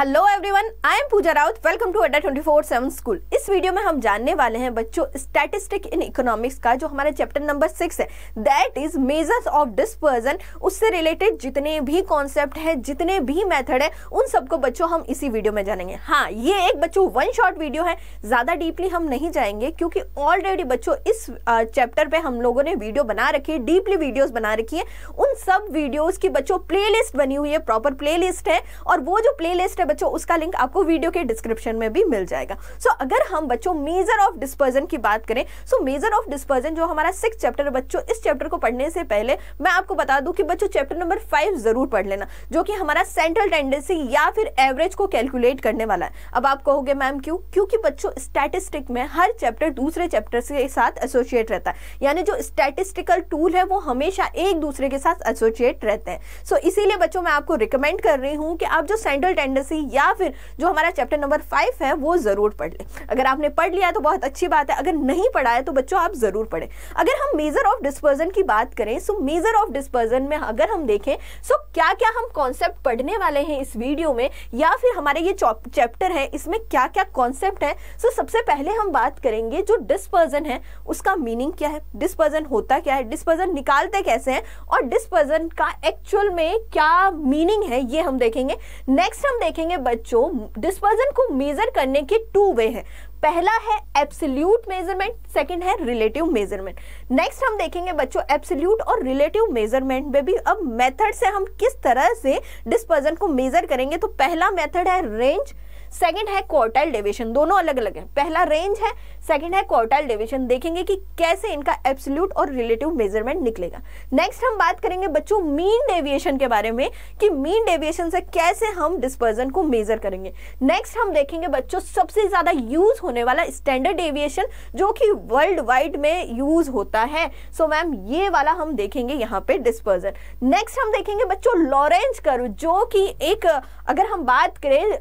Hello everyone I am Pooja Raut welcome to Adda 24/7 school इस वीडियो में हम जानने वाले हैं बच्चों स्टैटिस्टिक इन इकोनॉमिक्स का, जो हमारा चैप्टर नंबर सिक्स है। That is measures of dispersion उससे रिलेटेड जितने भी कॉन्सेप्ट है, जितने भी मेथड है, उन सबको बच्चों हम इसी वीडियो में जानेंगे। हाँ ये एक बच्चों वन शॉर्ट वीडियो है। ज़्यादा डीपली हम नहीं जाएँगे, क्योंकि ऑलरेडी बच्चों इस चैप्टर पे हम लोगों ने वीडियो बना रखी है डीपली वीडियोज़ बना रखी है। उन सब वीडियोज़ की बच्चों प्ले बनी हुई है प्रॉपर प्ले है। और वो जो प्ले है बच्चों उसका लिंक आपको वीडियो के डिस्क्रिप्शन में भी मिल जाएगा। सो so, अगर हम बच्चों मेजर ऑफ़ डिस्पर्जन की बात करें सो मेजर ऑफ़ डिस्पर्जन जो हमारा सिक्स चैप्टर बच्चों इस चैप्टर को पढ़ने से पहले मैं आपको बता दूँ कि बच्चों चैप्टर नंबर फाइव ज़रूर पढ़ लेना जो कि हमारा सेंट्रल टेंडेंसी या फिर एवरेज को कैलकुलेट करने वाला है। अब आप कहोगे मैम क्यों? क्योंकि बच्चों स्टैटिस्टिक में हर चैप्टर दूसरे चैप्टर के साथ एसोसिएट रहता है। यानी जो स्टैटिस्टिकल टूल है वो हमेशा एक दूसरे के साथ एसोसिएट रहते हैं। सो so, इसीलिए बच्चों मैं आपको रिकमेंड कर रही हूँ कि आप जो सेंट्रल टेंडेंसी या फिर जो हमारा चैप्टर नंबर फाइव है, वो ज़रूर पढ़ ले। अगर आपने पढ़ लिया तो बहुत अच्छी बात है, अगर नहीं पढ़ा है तो बच्चों आप ज़रूर पढ़े। अगर हम मेजर ऑफ़ डिस्पर्जन की बात करें सो मेजर ऑफ़ डिस्पर्जन में अगर हम देखें सो क्या क्या हम कॉन्सेप्ट पढ़ने वाले हैं इस वीडियो में, या फिर हमारे ये चैप्टर है, इसमें क्या क्या कॉन्सेप्ट है सो सबसे पहले हम बात करेंगे जो डिस्पर्जन है, उसका मीनिंग क्या है? डिस्पर्जन होता क्या है? डिस्पर्जन निकालते कैसे हैं? और डिस्पर्जन का एक्चुअल में क्या मीनिंग है, ये हम देखेंगे। नेक्स्ट हम देखेंगे बच्चों डिस्पर्जन को मेजर करने के टू वे हैं। पहला है एब्सोल्यूट मेज़रमेंट सेकंड है रिलेटिव मेज़रमेंट नेक्स्ट हम देखेंगे बच्चों एब्सोल्यूट और रिलेटिव मेज़रमेंट में भी अब मेथड से हम किस तरह से डिस्पर्जन को मेजर करेंगे। तो पहला मेथड है रेंज सेकंड है क्वार्टाइल डिविजन दोनों अलग अलग है। पहला रेंज है सेकंड है क्वार्टाइल डिविजन देखेंगे कि कैसे इनका एब्सोल्यूट और रिलेटिव मेज़रमेंट निकलेगा। नेक्स्ट हम बात करेंगे बच्चों मीन डेविएशन के बारे में कि मीन डेविएशन से कैसे हम डिस्पर्जन को मेजर करेंगे। नेक्स्ट हम देखेंगे बच्चों सबसे ज़्यादा यूज़ होने वाला स्टैंडर्ड डेविएशन जो कि वर्ल्ड वाइड में यूज़ होता है। सो so, मैम ये वाला हम देखेंगे यहाँ पे डिस्पर्जन नेक्स्ट हम देखेंगे बच्चों लॉरेंज कर्व जो कि एक अगर हम बात करें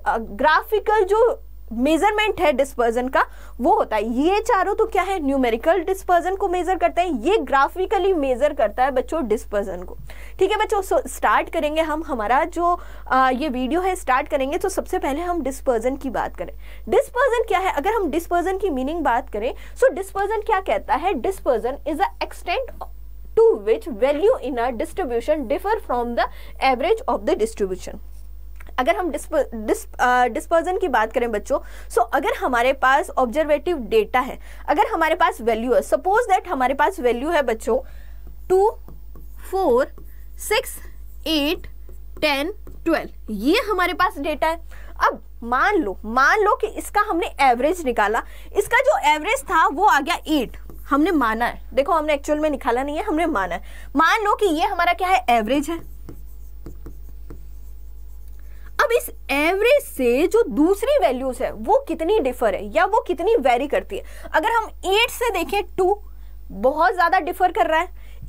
ग्राफिकल जो मेज़रमेंट है डिस्पर्जन का वो होता है। ये चारों तो क्या है? न्यूमेरिकल डिस्पर्जन को मेजर करते हैं। ये ग्राफिकली मेजर करता है बच्चों डिस्पर्जन को। ठीक है बच्चों? स्टार्ट करेंगे हम। हमारा जो आ, ये वीडियो है स्टार्ट करेंगे। तो सबसे पहले हम डिस्पर्जन की बात करें। डिस्पर्जन क्या है? अगर हम डिस्पर्जन की मीनिंग बात करें सो डिस्पर्जन क्या कहता है? Dispersion is a extent to which value in a distribution differ from the average of the distribution अगर हम डिस्पर्जन की बात करें बच्चों सो अगर हमारे पास ऑब्जर्वेटिव डेटा है, अगर हमारे पास वैल्यू है सपोज़ दैट हमारे पास वैल्यू है बच्चों two four six eight ten twelve ये हमारे पास डेटा है। अब मान लो मान लो कि इसका हमने एवरेज निकाला, इसका जो एवरेज था वो आ गया एट हमने माना है। देखो हमने एक्चुअल में निकाला नहीं है, हमने माना है। मान लो कि ये हमारा क्या है एवरेज है। अब इस एवरेज से जो दूसरी वैल्यूज़ है वो कितनी डिफर है या वो कितनी वेरी करती है? अगर हम एट से देखें टू बहुत ज़्यादा डिफर कर रहा है।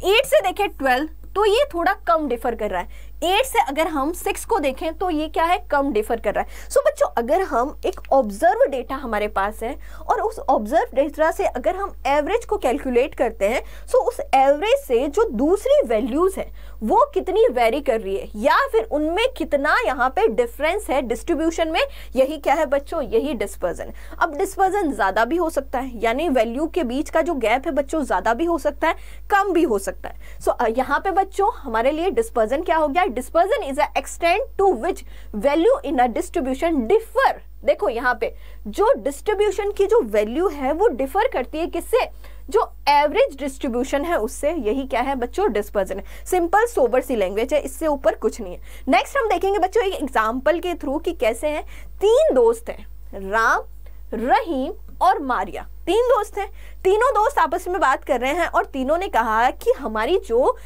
एट से देखें ट्वेल्व तो ये थोड़ा कम डिफर कर रहा है। एट से अगर हम सिक्स को देखें तो ये क्या है? कम डिफर कर रहा है। सो so, बच्चों अगर हम एक ऑब्ज़र्व डेटा हमारे पास है और उस ऑब्ज़र्व डेटा से अगर हम एवरेज को कैलकुलेट करते हैं सो so उस एवरेज से जो दूसरी वैल्यूज़ है वो कितनी वेरी कर रही है? या फिर उनमें कितना यहाँ पे डिफरेंस है? डिस्ट्रीब्यूशन में यही क्या है बच्चों? यही डिस्पर्जन अब डिस्पर्जन ज़्यादा भी हो सकता है यानी वैल्यू के बीच का जो गैप है बच्चों ज़्यादा भी हो सकता है कम भी हो सकता है. सो so, यहाँ पे बच्चों हमारे लिए डिस्पर्जन क्या हो गया? Dispersion is an extent to which value in a distribution differ देखो यहाँ पे जो डिस्ट्रीब्यूशन की जो वैल्यू है वो डिफर करती है किससे? जो एवरेज डिस्ट्रीब्यूशन है उससे यही क्या है बच्चों डिस्पर्जन है। सिंपल सोबर सी लैंग्वेज है, इससे ऊपर कुछ नहीं है। नेक्स्ट हम देखेंगे बच्चों एक एग्ज़ाम्पल के थ्रू कि कैसे हैं। तीन दोस्त हैं, राम, रहीम और मारिया। तीन दोस्त हैं। तीनों दोस्त आपस में बात कर रहे हैं और तीनों ने कहा कि हमारी जो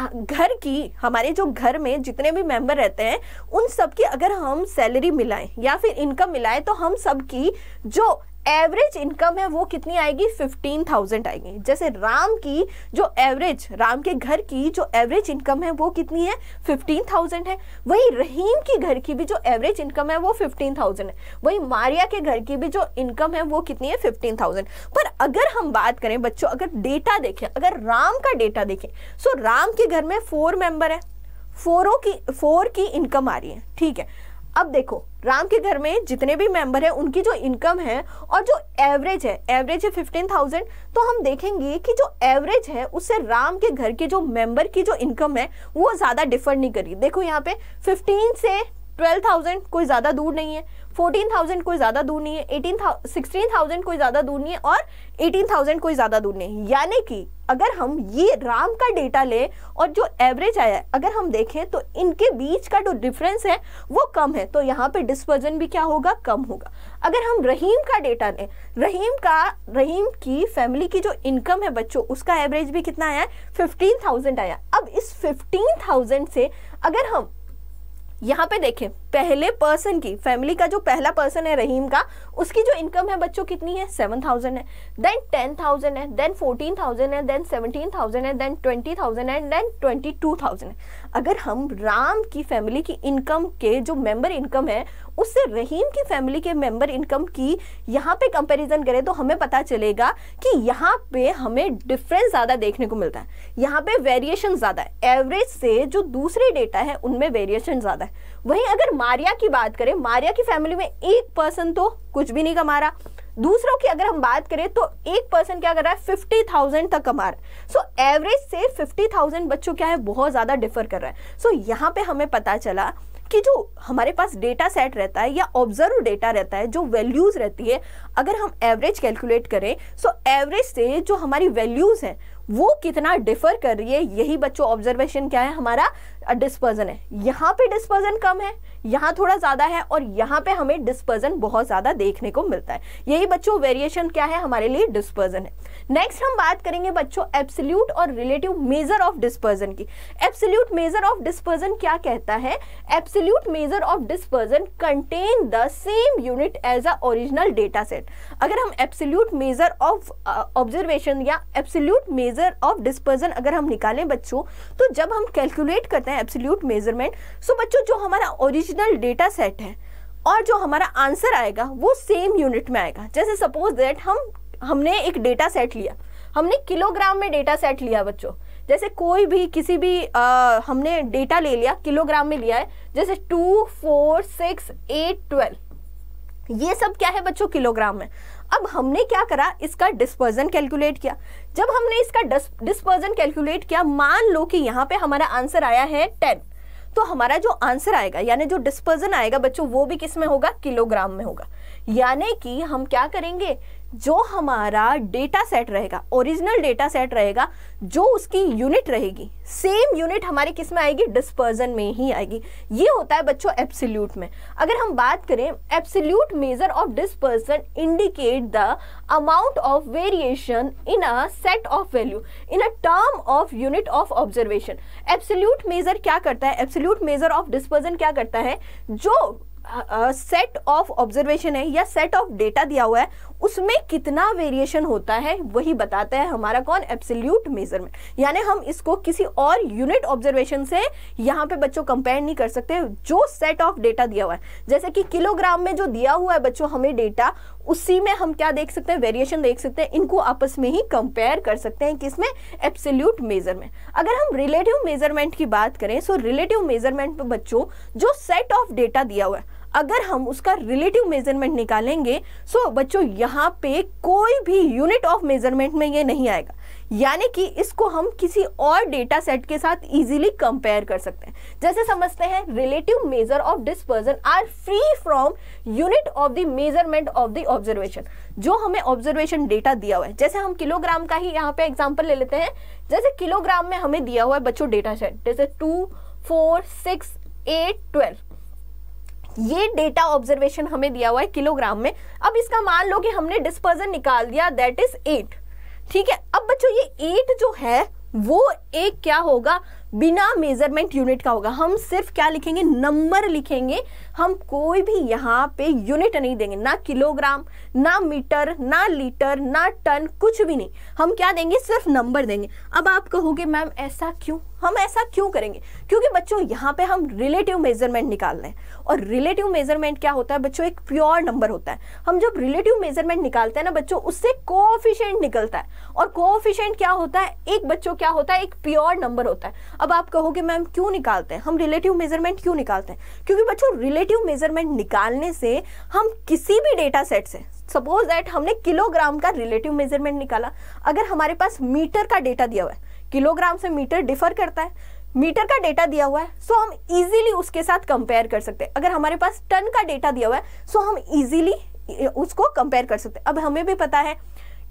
घर की, हमारे जो घर में जितने भी मेंबर रहते हैं, उन सब की अगर हम सैलरी मिलाएँ या फिर इनकम मिलाएँ तो हम सब की जो एवरेज इनकम है वो कितनी आएगी? फिफ्टीन थाउज़ेंड आएगी। जैसे राम की जो एवरेज, राम के घर की जो एवरेज इनकम है वो कितनी है? फिफ्टीन थाउज़ेंड है। वही रहीम की घर की भी जो एवरेज इनकम है वो फिफ्टीन थाउज़ेंड है। वही मारिया के घर की भी जो इनकम है वो कितनी है? फिफ्टीन थाउज़ेंड पर अगर हम बात करें बच्चों, अगर डेटा देखें, अगर राम का डेटा देखें सो राम के घर में फोर मेंबर है। फोरों की फोर की इनकम आ रही है, ठीक है। अब देखो, राम के घर में जितने भी मेंबर हैं, उनकी जो इनकम है और जो एवरेज है एवरेज है फिफ्टीन थाउज़ेंड तो हम देखेंगे कि जो एवरेज है, उससे राम के घर के जो मेंबर की जो इनकम है, वो ज़्यादा डिफर नहीं करी। देखो यहाँ पे फिफ्टीन से ट्वेल्व थाउज़ेंड कोई ज़्यादा दूर नहीं है। फोर्टीन थाउज़ेंड कोई ज़्यादा दूर नहीं है एटीन सिक्सटीन थाउज़ेंड कोई ज़्यादा दूर नहीं है और एटीन थाउज़ेंड कोई ज़्यादा दूर नहीं है। यानी कि अगर हम ये राम का डेटा ले और जो एवरेज आया है, अगर हम देखें तो इनके बीच का जो डिफरेंस है, वो कम है। तो यहाँ पे डिस्पर्जन भी क्या होगा? कम होगा। अगर हम रहीम का डेटा लें, रहीम का, रहीम की फैमिली की जो इनकम है बच्चों, उसका एवरेज भी कितना आया फिफ्टीन थाउज़ेंड आया। अब इस फिफ्टीन थाउज़ेंड से अगर हम यहाँ पे देखें पहले पर्सन की फैमिली का जो पहला पर्सन है रहीम का, उसकी जो इनकम है बच्चों कितनी है? सेवन थाउज़ेंड है। देन टेन थाउज़ेंड है देन फोर्टीन थाउज़ेंड है देन सेवनटीन थाउज़ेंड है देन ट्वेंटी थाउज़ेंड है देन ट्वेंटी टू थाउज़ेंड है। अगर हम राम की फैमिली की इनकम के जो मेंबर इनकम है, उससे रहीम की फैमिली के मेंबर इनकम की यहाँ पे कंपैरिजन करें तो हमें पता चलेगा कि यहाँ पे हमें डिफरेंस ज़्यादा देखने को मिलता है। यहाँ पे वेरिएशन ज़्यादा है। एवरेज से जो दूसरे डेटा है, उनमें वेरिएशन ज़्यादा है। वहीं अगर मारिया की बात करें मारिया की फैमिली में एक पर्सन तो कुछ भी नहीं कमा रहा। दूसरों की अगर हम बात करें तो एक पर्सन क्या कर रहा है? फिफ्टी थाउज़ेंड तक कमा रहा है। सो एवरेज से फिफ्टी थाउज़ेंड बच्चों क्या है? बहुत ज़्यादा डिफर कर रहा है। सो so, यहाँ पे हमें पता चला कि जो हमारे पास डेटा सेट रहता है या ऑब्ज़र्व डेटा रहता है जो वैल्यूज़ रहती है अगर हम एवरेज कैलकुलेट करें सो so एवरेज से जो हमारी वैल्यूज़ हैं वो कितना डिफर कर रही है, यही बच्चों ऑब्जर्वेशन क्या है? हमारा डिस्पर्जन है। यहाँ पे डिस्पर्जन कम है, यहाँ थोड़ा ज़्यादा है और यहाँ पे हमें डिस्पर्जन बहुत ज़्यादा देखने को मिलता है। यही बच्चों वेरिएशन क्या है? हमारे लिए डिस्पर्जन है। नेक्स्ट हम बात करेंगे बच्चों एब्सोल्यूट और रिलेटिव मेजर ऑफ़ डिस्पर्जन की। एब्सोल्यूट मेजर ऑफ़ डिस्पर्जन क्या कहता है? Absolute measure of dispersion contain the same unit as a original data set अगर हम एब्सोल्यूट मेजर ऑफ़ ऑब्जर्वेशन या एब्सोल्यूट मेजर ऑफ़ डिस्पर्जन अगर हम निकालें बच्चों तो जब हम कैलकुलेट करते हैं एब्सोल्यूट मेज़रमेंट सो बच्चों, जो हमारा ओरिजिनल डेटा सेट है और जो हमारा आंसर आएगा, वो सेम यूनिट में आएगा। जैसे सपोज़ दैट हम हमने एक डेटा सेट लिया। हमने किलोग्राम में डेटा सेट लिया बच्चों। जैसे कोई भी किसी भी आ, हमने डेटा ले लिया किलोग्राम में लिया है जैसे two four six eight twelve ये सब क्या है बच्चों किलोग्राम में? अब हमने क्या करा? इसका डिस्पर्जन कैलकुलेट किया। जब हमने इसका डिस्पर्जन कैलकुलेट किया मान लो कि यहाँ पे हमारा आंसर आया है टेन तो हमारा जो आंसर आएगा यानी जो डिस्पर्जन आएगा बच्चों वो भी किसमें होगा? किलोग्राम में होगा। यानी कि हम क्या करेंगे? जो हमारा डेटा सेट रहेगा ओरिजिनल डेटा सेट रहेगा, जो उसकी यूनिट रहेगी सेम यूनिट हमारी किसमें आएगी? डिस्पर्जन में ही आएगी। ये होता है बच्चों एब्सोल्यूट में। अगर हम बात करें absolute measure of dispersion indicate the amount of variation in a set of value in a term of unit of observation absolute measure क्या करता है? एब्सोल्यूट मेजर ऑफ़ डिस्पर्जन क्या करता है? जो सेट ऑफ़ ऑब्जर्वेशन है या सेट ऑफ़ डेटा दिया हुआ है, उसमें कितना वेरिएशन होता है, वही बताता है हमारा कौन? एब्सोल्यूट मेज़रमेंट यानी हम इसको किसी और यूनिट ऑब्जर्वेशन से यहाँ पे बच्चों कंपेयर नहीं कर सकते, जो सेट ऑफ़ डेटा दिया हुआ है। जैसे कि किलोग्राम में जो दिया हुआ है बच्चों हमें डेटा उसी में हम क्या देख सकते हैं? वेरिएशन देख सकते हैं। इनको आपस में ही कंपेयर कर सकते हैं किसमें एब्सोल्यूट मेज़रमेंट अगर हम रिलेटिव मेज़रमेंट की बात करें सो रिलेटिव मेज़रमेंट पे बच्चों, जो सेट ऑफ़ डेटा दिया हुआ है अगर हम उसका रिलेटिव मेज़रमेंट निकालेंगे सो बच्चों, यहाँ पे कोई भी यूनिट ऑफ़ मेज़रमेंट में ये नहीं आएगा। यानी कि इसको हम किसी और डेटा सेट के साथ इजीली कंपेयर कर सकते हैं। जैसे समझते हैं relative measure of dispersion are free from unit of the measurement of the observation जो हमें ऑब्जर्वेशन डेटा दिया हुआ है, जैसे हम किलोग्राम का ही यहाँ पे एग्ज़ाम्पल ले लेते हैं। जैसे किलोग्राम में हमें दिया हुआ है बच्चों डेटा सेट जैसे two four six eight twelve ये डेटा ऑब्जर्वेशन हमें दिया हुआ है किलोग्राम में। अब इसका मान लो कि हमने डिस्पर्जन निकाल दिया दैट इज़ एट ठीक है? अब बच्चों, ये एट जो है, वो एक क्या होगा? बिना मेज़रमेंट यूनिट का होगा। हम सिर्फ़ क्या लिखेंगे? नंबर लिखेंगे। हम कोई भी यहाँ पे यूनिट नहीं देंगे। ना किलोग्राम ना मीटर ना लीटर ना टन कुछ भी नहीं। हम क्या देंगे? सिर्फ़ नंबर देंगे। अब आप कहोगे, मैम, ऐसा क्यों? हम ऐसा क्यों करेंगे? क्योंकि बच्चों, यहाँ पे हम रिलेटिव मेज़रमेंट निकाल रहे हैं। और रिलेटिव मेज़रमेंट क्या होता है? बच्चों, एक प्योर नंबर होता है। हम जब रिलेटिव मेज़रमेंट निकालते हैं ना बच्चों, उससे कोफिशियंट निकलता है। और कोफिशियंट क्या होता है? एक बच्चों क्या होता है? एक प्योर नंबर होता है। अब आप कहोगे, मैम, क्यों निकालते हैं? हम रिलेटिव मेज़रमेंट क्यों निकालते हैं? क्योंकि बच्चों रिलेटिव मेज़रमेंट निकालने से हम किसी भी डेटा सेट से सपोज़ दैट हमने किलोग्राम का रिलेटिव मेज़रमेंट निकाला, अगर हमारे पास मीटर का डेटा दिया हुआ है किलोग्राम से मीटर डिफर करता है मीटर का डेटा दिया हुआ है सो हम इजीली उसके साथ कंपेयर कर सकते हैं। अगर हमारे पास टन का डेटा दिया हुआ है सो हम इजीली उसको कंपेयर कर सकते हैं। अब हमें भी पता है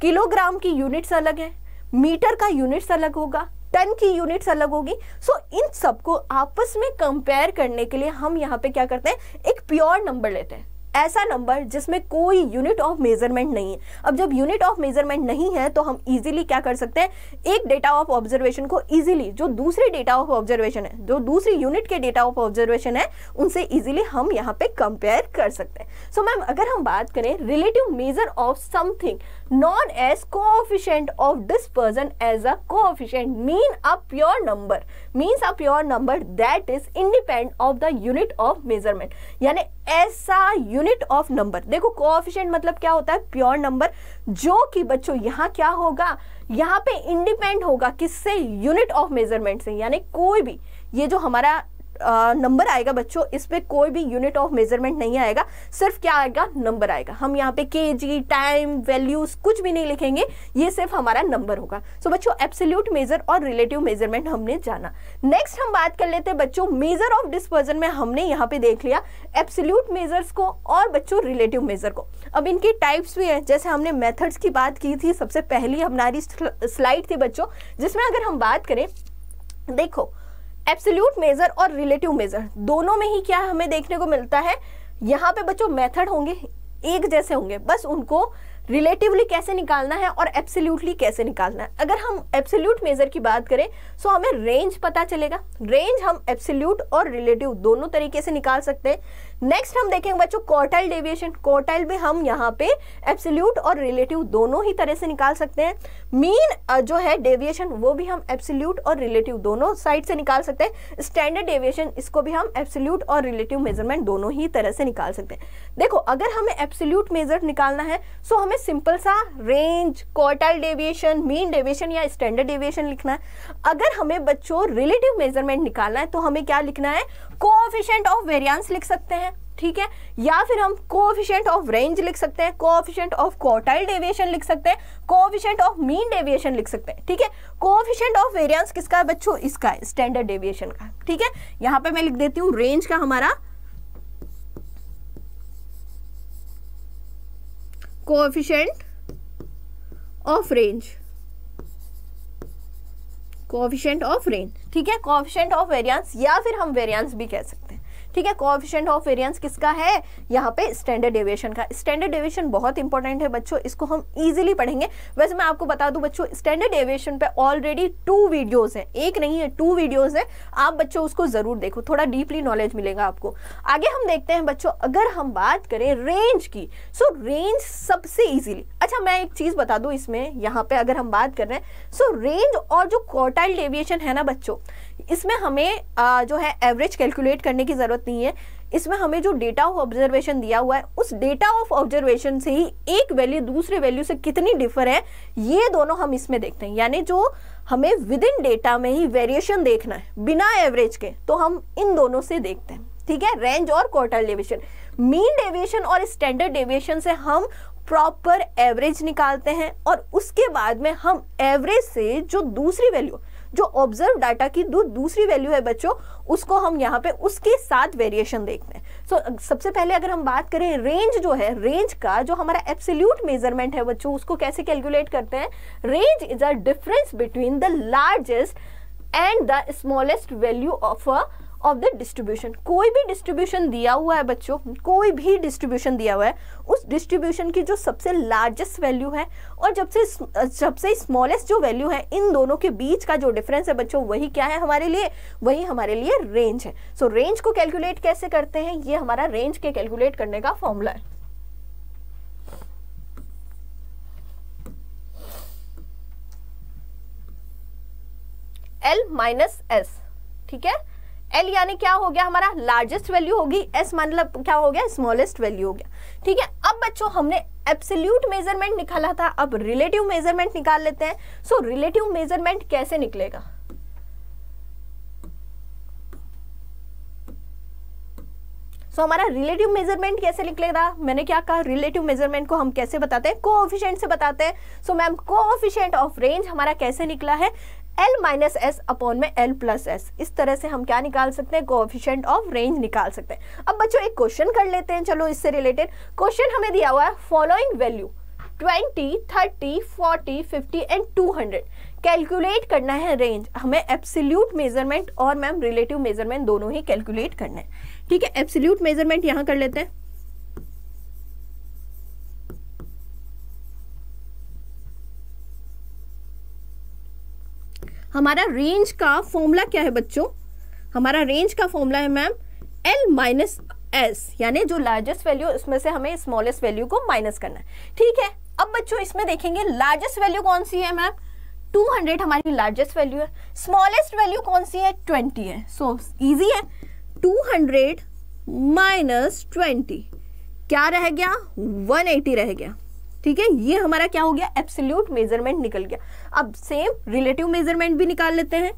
किलोग्राम की यूनिट्स अलग है मीटर का यूनिट्स अलग होगा टन की यूनिट्स अलग होगी। सो so, इन सबको आपस में कंपेयर करने के लिए हम यहाँ पे क्या करते हैं? एक प्योर नंबर लेते हैं। ऐसा नंबर जिसमें कोई यूनिट ऑफ़ मेज़रमेंट नहीं है। अब जब यूनिट ऑफ़ मेज़रमेंट नहीं है तो हम इजीली क्या कर सकते हैं? एक डेटा ऑफ़ ऑब्जर्वेशन को इजीली जो दूसरी डेटा ऑफ़ ऑब्जर्वेशन है, जो दूसरी यूनिट के डेटा ऑफ़ ऑब्जर्वेशन है, उनसे इजीली हम यहाँ पे कंपेयर कर सकते हैं। सो मैम अगर हम बात करें relative measure of something known as coefficient of dispersion as a coefficient mean a pure number means a pure number that is independent of the unit of measurement यानी ऐसा unit of number. देखो coefficient मतलब क्या होता है? Pure number जो कि बच्चों, यहाँ क्या होगा? यहाँ पे इंडिपेंड होगा किससे? यूनिट ऑफ़ मेज़रमेंट से, यानी कोई भी। ये जो हमारा नंबर आएगा बच्चों इस पे कोई भी यूनिट ऑफ़ मेज़रमेंट नहीं आएगा सिर्फ़ क्या आएगा? नंबर आएगा। हम यहाँ पे के जी टाइम वैल्यूज़ कुछ भी नहीं लिखेंगे ये सिर्फ़ हमारा नंबर होगा। सो so, बच्चों एब्सोल्यूट मेजर और रिलेटिव मेज़रमेंट हमने जाना। नेक्स्ट हम बात कर लेते हैं बच्चों मेजर ऑफ़ डिस्पर्जन में हमने यहाँ पे देख लिया एब्सोल्यूट मेजर्स को और बच्चों रिलेटिव मेजर को। अब इनकी टाइप्स भी है जैसे हमने मेथड्स की बात की थी सबसे पहली हमारी स्लाइड थी बच्चों जिसमें अगर हम बात करें देखो एब्सोल्यूट मेजर और रिलेटिव मेजर, दोनों में ही क्या हमें देखने को मिलता है? यहाँ पे बच्चों मेथड होंगे, एक जैसे होंगे, बस उनको रिलेटिवली कैसे निकालना है और एब्सोल्युटली कैसे निकालना है? अगर हम एब्सोल्यूट मेजर की बात करें तो हमें रेंज पता चलेगा। रेंज हम एब्सोल्यूट और रिलेटिव दोनों तरीके से निकाल सकते हैं। नेक्स्ट हम देखेंगे बच्चों क्वार्टाइल डेविएशन क्वार्टाइल भी हम यहाँ पे एब्सोल्यूट और रिलेटिव दोनों ही तरह से निकाल सकते हैं। मीन जो है डेविएशन वो भी हम एब्सोल्यूट और रिलेटिव दोनों साइड से निकाल सकते हैं। स्टैंडर्ड डेविएशन इसको भी हम एब्सोल्यूट और रिलेटिव मेज़रमेंट दोनों ही तरह से निकाल सकते हैं। देखो, अगर हमें एब्सोल्यूट मेजर निकालना है सो हमें सिंपल सा range quartile deviation mean deviation या स्टैंडर्ड डेविएशन लिखना है। अगर हमें बच्चों रिलेटिव मेज़रमेंट निकालना है तो हमें क्या लिखना है? कोफिशियंट ऑफ़ वेरियंस लिख सकते हैं, ठीक है? या फिर हम कोफिशियंट ऑफ़ रेंज लिख सकते हैं कोफिशियंट ऑफ़ क्वार्टाइल डेविएशन लिख सकते हैं कोफिशियंट ऑफ़ मीन डेविएशन लिख सकते हैं, ठीक है? कोफिशियंट ऑफ़ वेरिएंस किसका है बच्चों? इसका है स्टैंडर्ड डेविएशन का, ठीक है? यहाँ पे मैं लिख देती हूँ रेंज का हमारा coefficient of range coefficient of range ठीक है? कोएफिशिएंट ऑफ़ वेरिएंस या फिर हम वेरिएंस भी कह सकते हैं। ठीक है कोएफिशिएंट ऑफ़ वेरिएंस किसका है? यहाँ पे स्टैंडर्ड डेविएशन का। स्टैंडर्ड डेविएशन बहुत इंपॉर्टेंट है बच्चों इसको हम इजीली पढ़ेंगे। वैसे मैं आपको बता दूँ बच्चों स्टैंडर्ड डेविएशन पे ऑलरेडी टू वीडियोस हैं। एक नहीं है टू वीडियोस है। आप बच्चों उसको ज़रूर देखो थोड़ा डीपली नॉलेज मिलेगा आपको। आगे हम देखते हैं बच्चों अगर हम बात करें रेंज की सो so, रेंज सबसे इजीली अच्छा मैं एक चीज़ बता दू इसमें यहाँ पे अगर हम बात कर रहे हैं सो so, रेंज और जो क्वार्टाइल डेविएशन है ना बच्चों इसमें हमें आ, जो है एवरेज कैलकुलेट करने की ज़रूरत नहीं है। इसमें हमें जो डेटा ऑफ़ ऑब्जर्वेशन दिया हुआ है उस डेटा ऑफ़ ऑब्जर्वेशन से ही एक वैल्यू दूसरे वैल्यू से कितनी डिफर है ये दोनों हम इसमें देखते हैं। यानी जो हमें विद इन डेटा में ही वेरिएशन देखना है बिना एवरेज के तो हम इन दोनों से देखते हैं। ठीक है? रेंज और क्वार्टर डेविएशन मीन डेविएशन और स्टैंडर्ड डेविएशन से हम प्रॉपर एवरेज निकालते हैं और उसके बाद में हम एवरेज से जो दूसरी वैल्यू जो ऑब्ज़र्व डाटा की दू, दूसरी वैल्यू है बच्चों उसको हम यहाँ पे उसके साथ वेरिएशन देखते हैं। सो so, सबसे पहले अगर हम बात करें रेंज जो है रेंज का जो हमारा एब्सोल्यूट मेज़रमेंट है बच्चों उसको कैसे कैलकुलेट करते हैं? Range is a difference between the largest and the smallest value of a of the distribution कोई भी डिस्ट्रीब्यूशन दिया हुआ है बच्चों कोई भी डिस्ट्रीब्यूशन दिया हुआ है उस डिस्ट्रीब्यूशन की जो सबसे लार्जेस्ट वैल्यू है और जब से सबसे स्मॉलेस्ट जो वैल्यू है इन दोनों के बीच का जो डिफरेंस है बच्चों वही क्या है हमारे लिए? वही हमारे लिए रेंज है। सो so, रेंज को कैलकुलेट कैसे करते हैं? ये हमारा रेंज के कैलकुलेट करने का फॉर्मूला है। एल माइनस एस ठीक है? एल यानी क्या हो गया? हमारा लार्जेस्ट वैल्यू होगी। एस मतलब क्या हो गया? स्मॉलेस्ट वैल्यू हो गया। ठीक है? अब बच्चों हमने एब्सोल्यूट मेज़रमेंट निकाला था। अब रिलेटिव मेज़रमेंट निकाल लेते हैं। सो रिलेटिव मेज़रमेंट कैसे निकलेगा? सो so, हमारा रिलेटिव मेज़रमेंट कैसे निकलेगा? मैंने क्या कहा? रिलेटिव मेज़रमेंट को हम कैसे बताते हैं? कोऑफिशिएंट से बताते हैं। So ma'am coefficient of range हमारा कैसे निकला है? L माइनस एस अपॉन में एल प्लस एस इस तरह से हम क्या निकाल सकते हैं? कोऑफिशिएंट ऑफ़ रेंज निकाल सकते हैं। अब बच्चों एक क्वेश्चन कर लेते हैं। चलो इससे रिलेटेड क्वेश्चन हमें दिया हुआ है फॉलोइंग वैल्यू 20, 30, 40, 50 एंड 200 कैलकुलेट करना है रेंज हमें एब्सोल्यूट मेज़रमेंट और मैम रिलेटिव मेज़रमेंट दोनों ही कैलकुलेट करना है। ठीक है एब्सोल्यूट मेज़रमेंट यहाँ कर लेते हैं। हमारा रेंज का फॉर्मूला क्या है बच्चों? हमारा रेंज का फॉर्मूला है मैम एल माइनस एस यानी जो लार्जेस्ट वैल्यू उसमें से हमें स्मॉलेस्ट वैल्यू को माइनस करना है। ठीक है? अब बच्चों इसमें देखेंगे लार्जेस्ट वैल्यू कौन सी है मैम 200 हमारी लार्जेस्ट वैल्यू है। स्मॉलेस्ट वैल्यू कौन सी है? 20 है। सो so, इजी है। 200 माइनस ट्वेंटी क्या रह गया? 180 रह गया। ठीक है, ये हमारा क्या हो गया? एब्सोल्यूट मेज़रमेंट निकल गया। अब सेम रिलेटिव मेज़रमेंट भी निकाल लेते हैं।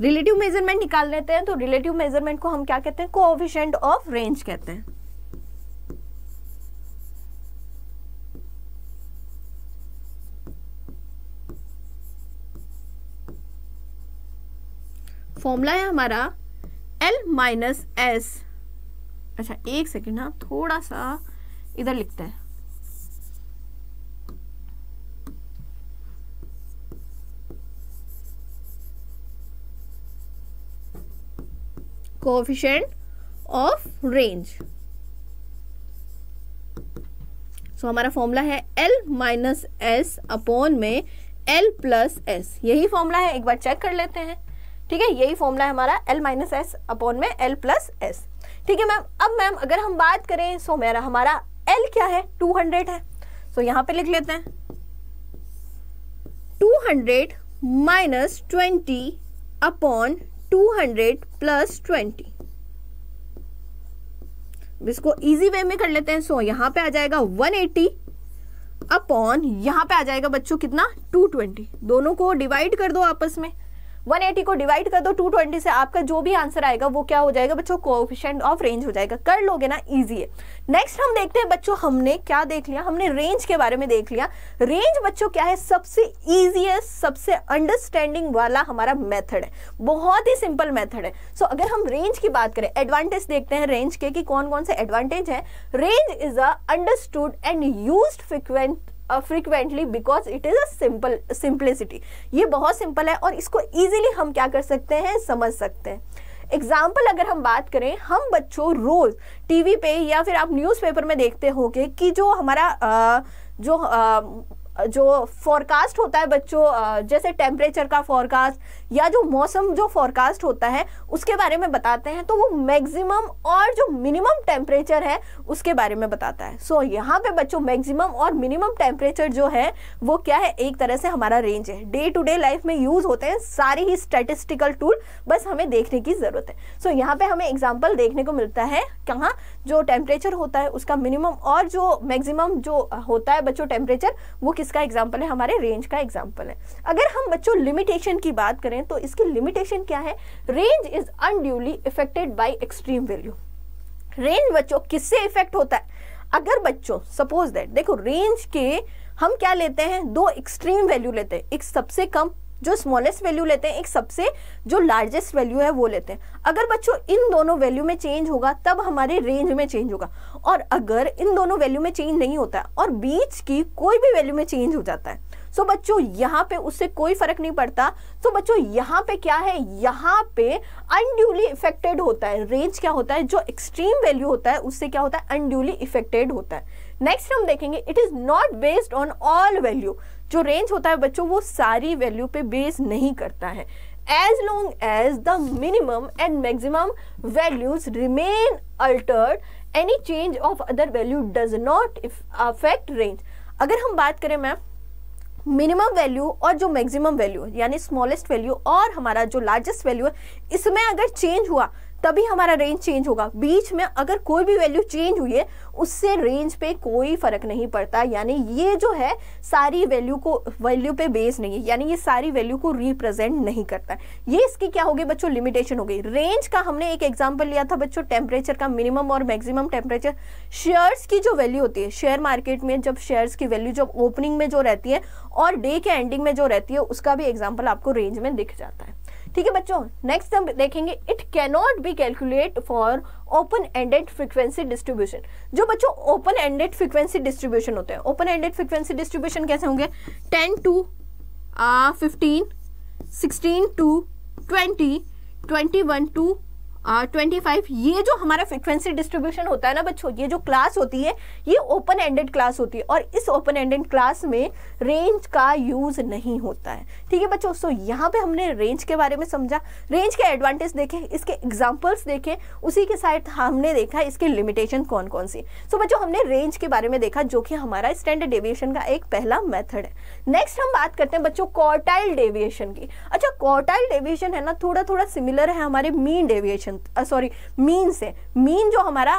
रिलेटिव मेज़रमेंट निकाल लेते हैं तो रिलेटिव मेज़रमेंट को हम क्या कहते हैं? कोऑफिशिएंट ऑफ़ रेंज कहते हैं। फॉर्मूला है हमारा L माइनस एस अच्छा एक सेकेंड हाँ थोड़ा सा इधर लिखते हैं। कोफिशेंट ऑफ़ रेंज सो हमारा फॉर्मूला है L माइनस एस अपॉन में L प्लस एस यही फॉर्मूला है, एक बार चेक कर लेते हैं। ठीक है, यही फॉर्मूला है हमारा एल माइनस एस अपॉन में एल प्लस एस ठीक है मैम अब मैम अगर हम बात करें सो मेरा, हमारा एल क्या है? 200 है। सो यहाँ पे लिख लेते हैं। 200 minus twenty upon 200 plus twenty इसको इजी वे में कर लेते हैं। सो यहाँ पे आ जाएगा 180 अपॉन यहाँ पे आ जाएगा बच्चों कितना? 220 दोनों को डिवाइड कर दो आपस में। 180 को डिवाइड कर दो 220 से आपका जो भी आंसर आएगा वो क्या हो जाएगा बच्चों? कोएफिशिएंट ऑफ़ रेंज हो जाएगा। कर लोगे ना इजी है। नेक्स्ट हम देखते हैं बच्चों हमने क्या देख लिया? हमने रेंज के बारे में देख लिया। रेंज बच्चों क्या है? सबसे इजीएस्ट सबसे अंडरस्टैंडिंग वाला हमारा मेथड है। बहुत ही सिंपल मेथड है। सो so, अगर हम रेंज की बात करें एडवांटेज देखते हैं रेंज के कि कौन कौन से एडवांटेज है। Range is a understood and use frequent frequently because it is a simple simplicity ये बहुत सिंपल है और इसको ईजिली हम क्या कर सकते हैं? समझ सकते हैं। एग्ज़ाम्पल अगर हम बात करें हम बच्चों रोज टी वी पे या फिर आप न्यूज़पेपर में देखते होंगे कि जो हमारा आ, जो आ, जो फॉरकास्ट होता है बच्चों जैसे टेम्परेचर का फॉरकास्ट या जो मौसम जो फॉरकास्ट होता है उसके बारे में बताते हैं तो वो मैक्सिमम और जो मिनिमम टेम्परेचर है उसके बारे में बताता है। सो so, यहाँ पे बच्चों मैक्सिमम और मिनिमम टेम्परेचर जो है वो क्या है? एक तरह से हमारा रेंज है। डे टू डे लाइफ में यूज़ होते हैं सारे ही स्टेटिस्टिकल टूल बस हमें देखने की ज़रूरत है। सो so, यहाँ पे हमें एग्ज़ाम्पल देखने को मिलता है कहाँ जो टेम्परेचर होता है उसका मिनिमम और जो मैक्सिमम जो होता है बच्चों टेम्परेचर वो किसका एग्ज़ाम्पल है? हमारे रेंज का एग्ज़ाम्पल है। अगर हम बच्चों लिमिटेशन की बात करें तो इसकी लिमिटेशन क्या है? Range is unduly affected by extreme value range बच्चों, किससे इफ़ेक्ट होता है? अगर बच्चों सपोज़ दैट देखो रेंज के हम क्या लेते हैं? दो एक्सट्रीम वैल्यू लेते हैं। एक सबसे कम, जो स्मॉलेस्ट वैल्यू लेते हैं, एक सबसे जो लार्जेस्ट वैल्यू है, वो लेते हैं। अगर बच्चों, इन दोनों वैल्यू में चेंज होगा, तब हमारे रेंज में चेंज होगा। और अगर इन दोनों वैल्यू में चेंज नहीं होता, और बीच की कोई भी वैल्यू में चेंज हो जाता है सो बच्चों, यहाँ पे उससे कोई फ़र्क नहीं पड़ता। तो बच्चों, यहाँ पे क्या है? यहाँ पे अनड्यूली इफेक्टेड होता है। रेंज क्या होता है? जो एक्सट्रीम वैल्यू होता है, उससे क्या होता है? अनड्यूली इफेक्टेड होता है। नेक्स्ट हम देखेंगे it is not based on all value जो रेंज होता है बच्चों, वो सारी वैल्यू पे बेस नहीं करता है। As long as the minimum and maximum values remain altered any change of other value does not affect range अगर हम बात करें मैम मिनिमम वैल्यू और जो मैक्सिमम वैल्यू, यानी स्मॉलेस्ट वैल्यू और हमारा जो लार्जेस्ट वैल्यू है, इसमें अगर चेंज हुआ तभी हमारा रेंज चेंज होगा। बीच में अगर कोई भी वैल्यू चेंज हुई है, उससे रेंज पे कोई फ़र्क नहीं पड़ता। यानी ये जो है, सारी वैल्यू को वैल्यू पे बेस नहीं है। यानी ये सारी वैल्यू को रिप्रेजेंट नहीं करता। ये इसकी क्या होगी बच्चों? लिमिटेशन हो गई। रेंज का हमने एक एग्ज़ाम्पल लिया था बच्चों टेम्परेचर का मिनिमम और मैक्सिमम टेम्परेचर शेयर्स की जो वैल्यू होती है शेयर मार्केट में जब शेयर्स की वैल्यू जब ओपनिंग में जो रहती है और डे के एंडिंग में जो रहती है, उसका भी एग्ज़ाम्पल आपको रेंज में दिख जाता है। ठीक है बच्चों नेक्स्ट हम देखेंगे it cannot be calculate for open ended frequency distribution जो बच्चों ओपन एंडेड फ्रिक्वेंसी डिस्ट्रीब्यूशन होते हैं। ओपन एंडेड फ्रिक्वेंसी डिस्ट्रीब्यूशन कैसे होंगे? Ten to fifteen sixteen to twenty twenty one to twenty five ये जो हमारा फ्रिक्वेंसी डिस्ट्रीब्यूशन होता है ना बच्चों, ये जो क्लास होती है, ये ओपन एंडेड क्लास होती है और इस ओपन एंडेड क्लास में रेंज का यूज़ नहीं होता है। ठीक है बच्चों सो यहाँ पे हमने रेंज के बारे में समझा। रेंज के एडवांटेज देखे, इसके एग्जाम्पल्स देखे, उसी के साथ हमने देखा इसके लिमिटेशन कौन कौन सी। सो बच्चों, हमने रेंज के बारे में देखा, जो कि हमारा स्टैंडर्ड डेविएशन का एक पहला मेथड है। नेक्स्ट हम बात करते हैं बच्चों कॉर्टाइल डेविएशन की। अच्छा कॉर्टाइल डेविएशन है ना थोड़ा थोड़ा सिमिलर है हमारे mean deviation question sorry mean से मीन जो हमारा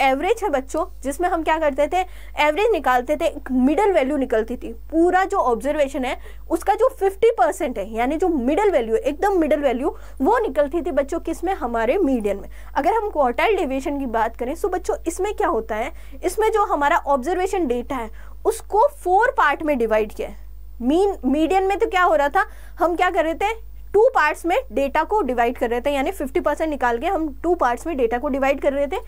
एवरेज है बच्चों, जिसमें हम क्या करते थे एवरेज निकालते थे, एक मिडल वैल्यू निकलती थी। पूरा जो ऑब्जर्वेशन है, उसका जो 50 परसेंट है, यानी जो मिडल वैल्यू एकदम मिडल वैल्यू वो निकलती थी बच्चों किसमें? हमारे मीडियन में। अगर हम क्वार्टाइल डेविएशन की बात करें तो बच्चों, इसमें क्या होता है? इसमें जो हमारा ऑब्जर्वेशन डेटा है, उसको फोर पार्ट में डिवाइड किया है। मीन मीडियन में तो क्या हो रहा था? हम क्या कर रहे थे? टू पार्ट्स में डेटा को डिवाइड कर रहे थे यानी 50 परसेंट निकाल के हम टू पार्ट्स में डेटा को डिवाइड कर रहे थे।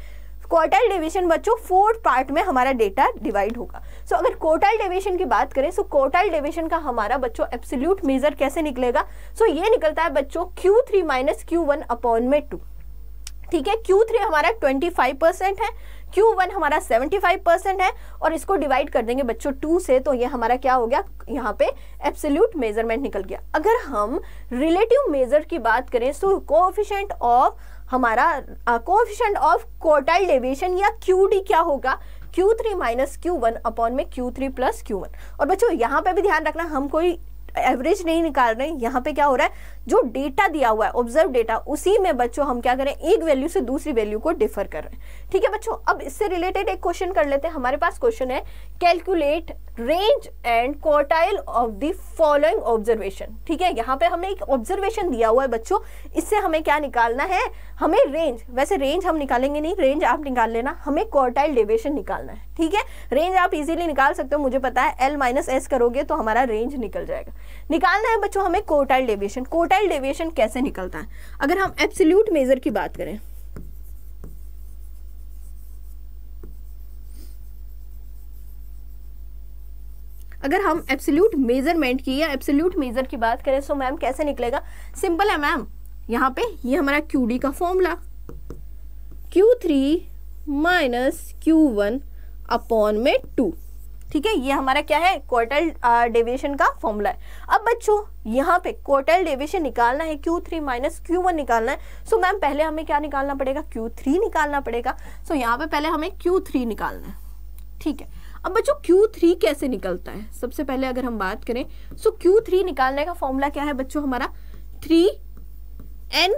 क्वार्टाइल डिवीज़न बच्चों फोर्थ पार्ट में हमारा डेटा डिवाइड होगा। सो so, अगर क्वार्टाइल डिवीज़न की बात करें सो क्वार्टाइल डिवीज़न का हमारा बच्चों एब्सोल्यूट मेजर कैसे निकलेगा? सो so, ये निकलता है बच्चों Q three minus Q one upon में टू ठीक है क्यू थ्री हमारा ट्वेंटी फाइव परसेंट है। क्यू वन हमारा सेवेंटी फाइव परसेंट है और इसको डिवाइड कर देंगे बच्चों टू से तो ये हमारा क्या हो गया? यहाँ पे एब्सोल्यूट मेज़रमेंट निकल गया। अगर हम रिलेटिव मेजर की बात करें तो कोफिशेंट ऑफ़ हमारा कोफिशेंट ऑफ़ क्वार्टाइल डेविएशन या क्यू डी क्या होगा? Q three minus Q upon में क्यू थ्री प्लस क्यू और बच्चों, यहाँ पे भी ध्यान रखना, हम कोई एवरेज नहीं निकाल रहे यहाँ पे क्या हो रहा है? जो डेटा दिया हुआ है ऑब्ज़र्व डेटा उसी में बच्चों, हम क्या करें? एक वैल्यू से दूसरी वैल्यू को डिफर कर रहे हैं। ठीक है बच्चों, अब इससे रिलेटेड एक क्वेश्चन कर लेते हैं। हमारे पास क्वेश्चन है calculate range and quartile of the following observation ठीक है, यहाँ पे हमें एक ऑब्जर्वेशन दिया हुआ है बच्चों। इससे हमें क्या निकालना है? हमें रेंज वैसे रेंज हम निकालेंगे नहीं रेंज आप निकाल लेना। हमें क्वार्टाइल डेविएशन निकालना है। ठीक है रेंज आप इजीली निकाल सकते हो, मुझे पता है एल माइनस एस करोगे तो हमारा रेंज निकल जाएगा। निकालना है बच्चों, हमें क्वार्टाइल डेविएशन कोटाइल डेविएशन कैसे निकलता है? अगर हम एब्सोल्यूट मेजर की बात करें। अगर हम एब्सोल्यूट मेज़रमेंट की या एब्सोल्यूट मेजर की बात करें तो मैम कैसे निकलेगा? सिंपल है मैम यहाँ पे ये हमारा क्यू डी का formula Q three minus Q one upon में टू ठीक है, ये हमारा क्या है? क्वार्टल डेविएशन का फॉर्मूला है। अब बच्चों, यहाँ पे क्वार्टल डेविएशन निकालना है Q three minus Q one निकालना है। सो मैम पहले हमें क्या निकालना पड़ेगा? क्यू थ्री निकालना पड़ेगा। सो यहाँ पे पहले हमें क्यू थ्री निकालना है। ठीक है। अब बच्चों Q3 कैसे निकलता है? सबसे पहले अगर हम बात करें सो Q3 निकालने का फॉर्मूला क्या है बच्चों हमारा? Three N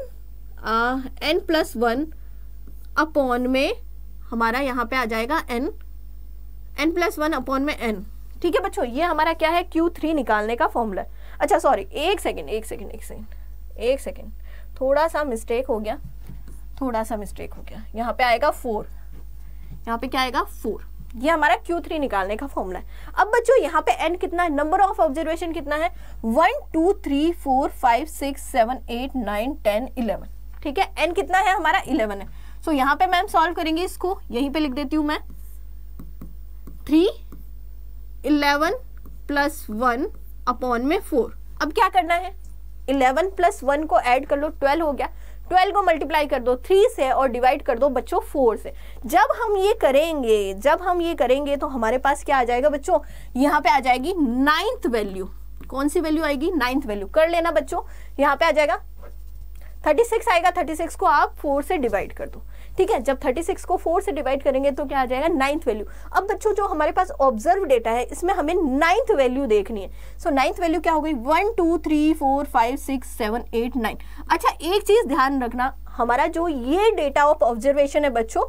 N plus one upon में हमारा यहाँ पे आ जाएगा N N plus one upon में एन ठीक है बच्चों ये हमारा क्या है? क्यू थ्री निकालने का फॉर्मूला अच्छा सॉरी एक सेकेंड एक सेकेंड एक सेकेंड एक सेकेंड थोड़ा सा मिस्टेक हो गया। थोड़ा सा मिस्टेक हो गया। यहाँ पे आएगा फोर यहाँ पे क्या आएगा? फोर ये हमारा Q3 निकालने का फॉर्मूला है। अब बच्चों यहाँ पे n कितना है? नंबर ऑफ़ ऑब्जर्वेशन कितना है? One two three four five six seven eight nine ten eleven ठीक है? N कितना है? हमारा इलेवन है। सो so, यहाँ पे मैम सॉल्व करेंगे इसको। यहीं पे लिख देती हूँ मैं। Three eleven plus one upon में फोर अब क्या करना है? इलेवन प्लस वन को ऐड कर लो ट्वेल्व हो गया. ट्वेल्व को मल्टीप्लाई कर दो थ्री से और डिवाइड कर दो बच्चों फोर से. जब हम ये करेंगे, जब हम ये करेंगे तो हमारे पास क्या आ जाएगा बच्चों? यहाँ पे आ जाएगी नाइन्थ वैल्यू कौन सी वैल्यू आएगी? नाइन्थ वैल्यू कर लेना बच्चों. यहाँ पे आ जाएगा. थर्टी सिक्स आएगा थर्टी सिक्स को आप फोर से डिवाइड कर दो. ठीक है, जब 36 को 4 से डिवाइड करेंगे तो क्या आ जाएगा? नाइन्थ वैल्यू अब बच्चों, जो हमारे पास ऑब्ज़र्व डेटा है, इसमें हमें नाइन्थ वैल्यू देखनी है। सो नाइन्थ वैल्यू क्या हो गई? One two three four five six seven eight nine अच्छा एक चीज़ ध्यान रखना, हमारा जो ये डेटा ऑफ़ ऑब्जर्वेशन है बच्चों,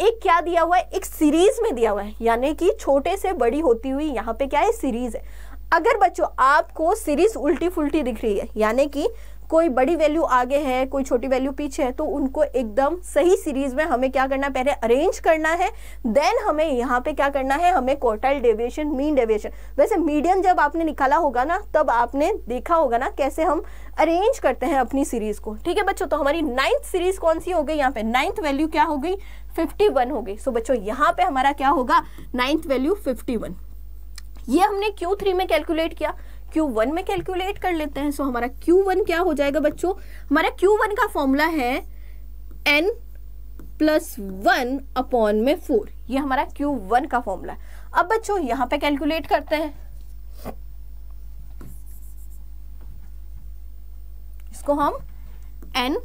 एक क्या दिया हुआ है? एक सीरीज़ में दिया हुआ है। यानी कि छोटे से बड़ी होती हुई यहाँ पे क्या है? सीरीज़ है। अगर बच्चों, आपको सीरीज़ उल्टी फुल्टी दिख रही है, यानी कि कोई बड़ी वैल्यू आगे है, कोई छोटी वैल्यू पीछे है तो उनको एकदम सही सीरीज़ में हमें क्या करना है? पहले अरेंज करना है देन हमें यहाँ पे क्या करना है? हमें क्वार्टाइल डेविएशन मीन डेविएशन वैसे मीडियम जब आपने निकाला होगा ना, तब आपने देखा होगा ना कैसे हम अरेंज करते हैं अपनी सीरीज़ को। ठीक है बच्चों तो हमारी नाइन्थ सीरीज़ कौन सी हो गई यहाँ पे? नाइन्थ वैल्यू क्या हो गई? 51 हो गई। सो बच्चों, यहाँ पे हमारा क्या होगा? नाइन्थ वैल्यू 51 ये हमने Q3 में कैलकुलेट किया। Q1 में कैलकुलेट कर लेते हैं। सो हमारा Q1 क्या हो जाएगा बच्चों? हमारा Q1 का फॉर्मूला है n प्लस वन अपॉन में फोर ये हमारा Q1 का फॉर्मूला है। अब बच्चों, यहाँ पे कैलकुलेट करते हैं। इसको हम n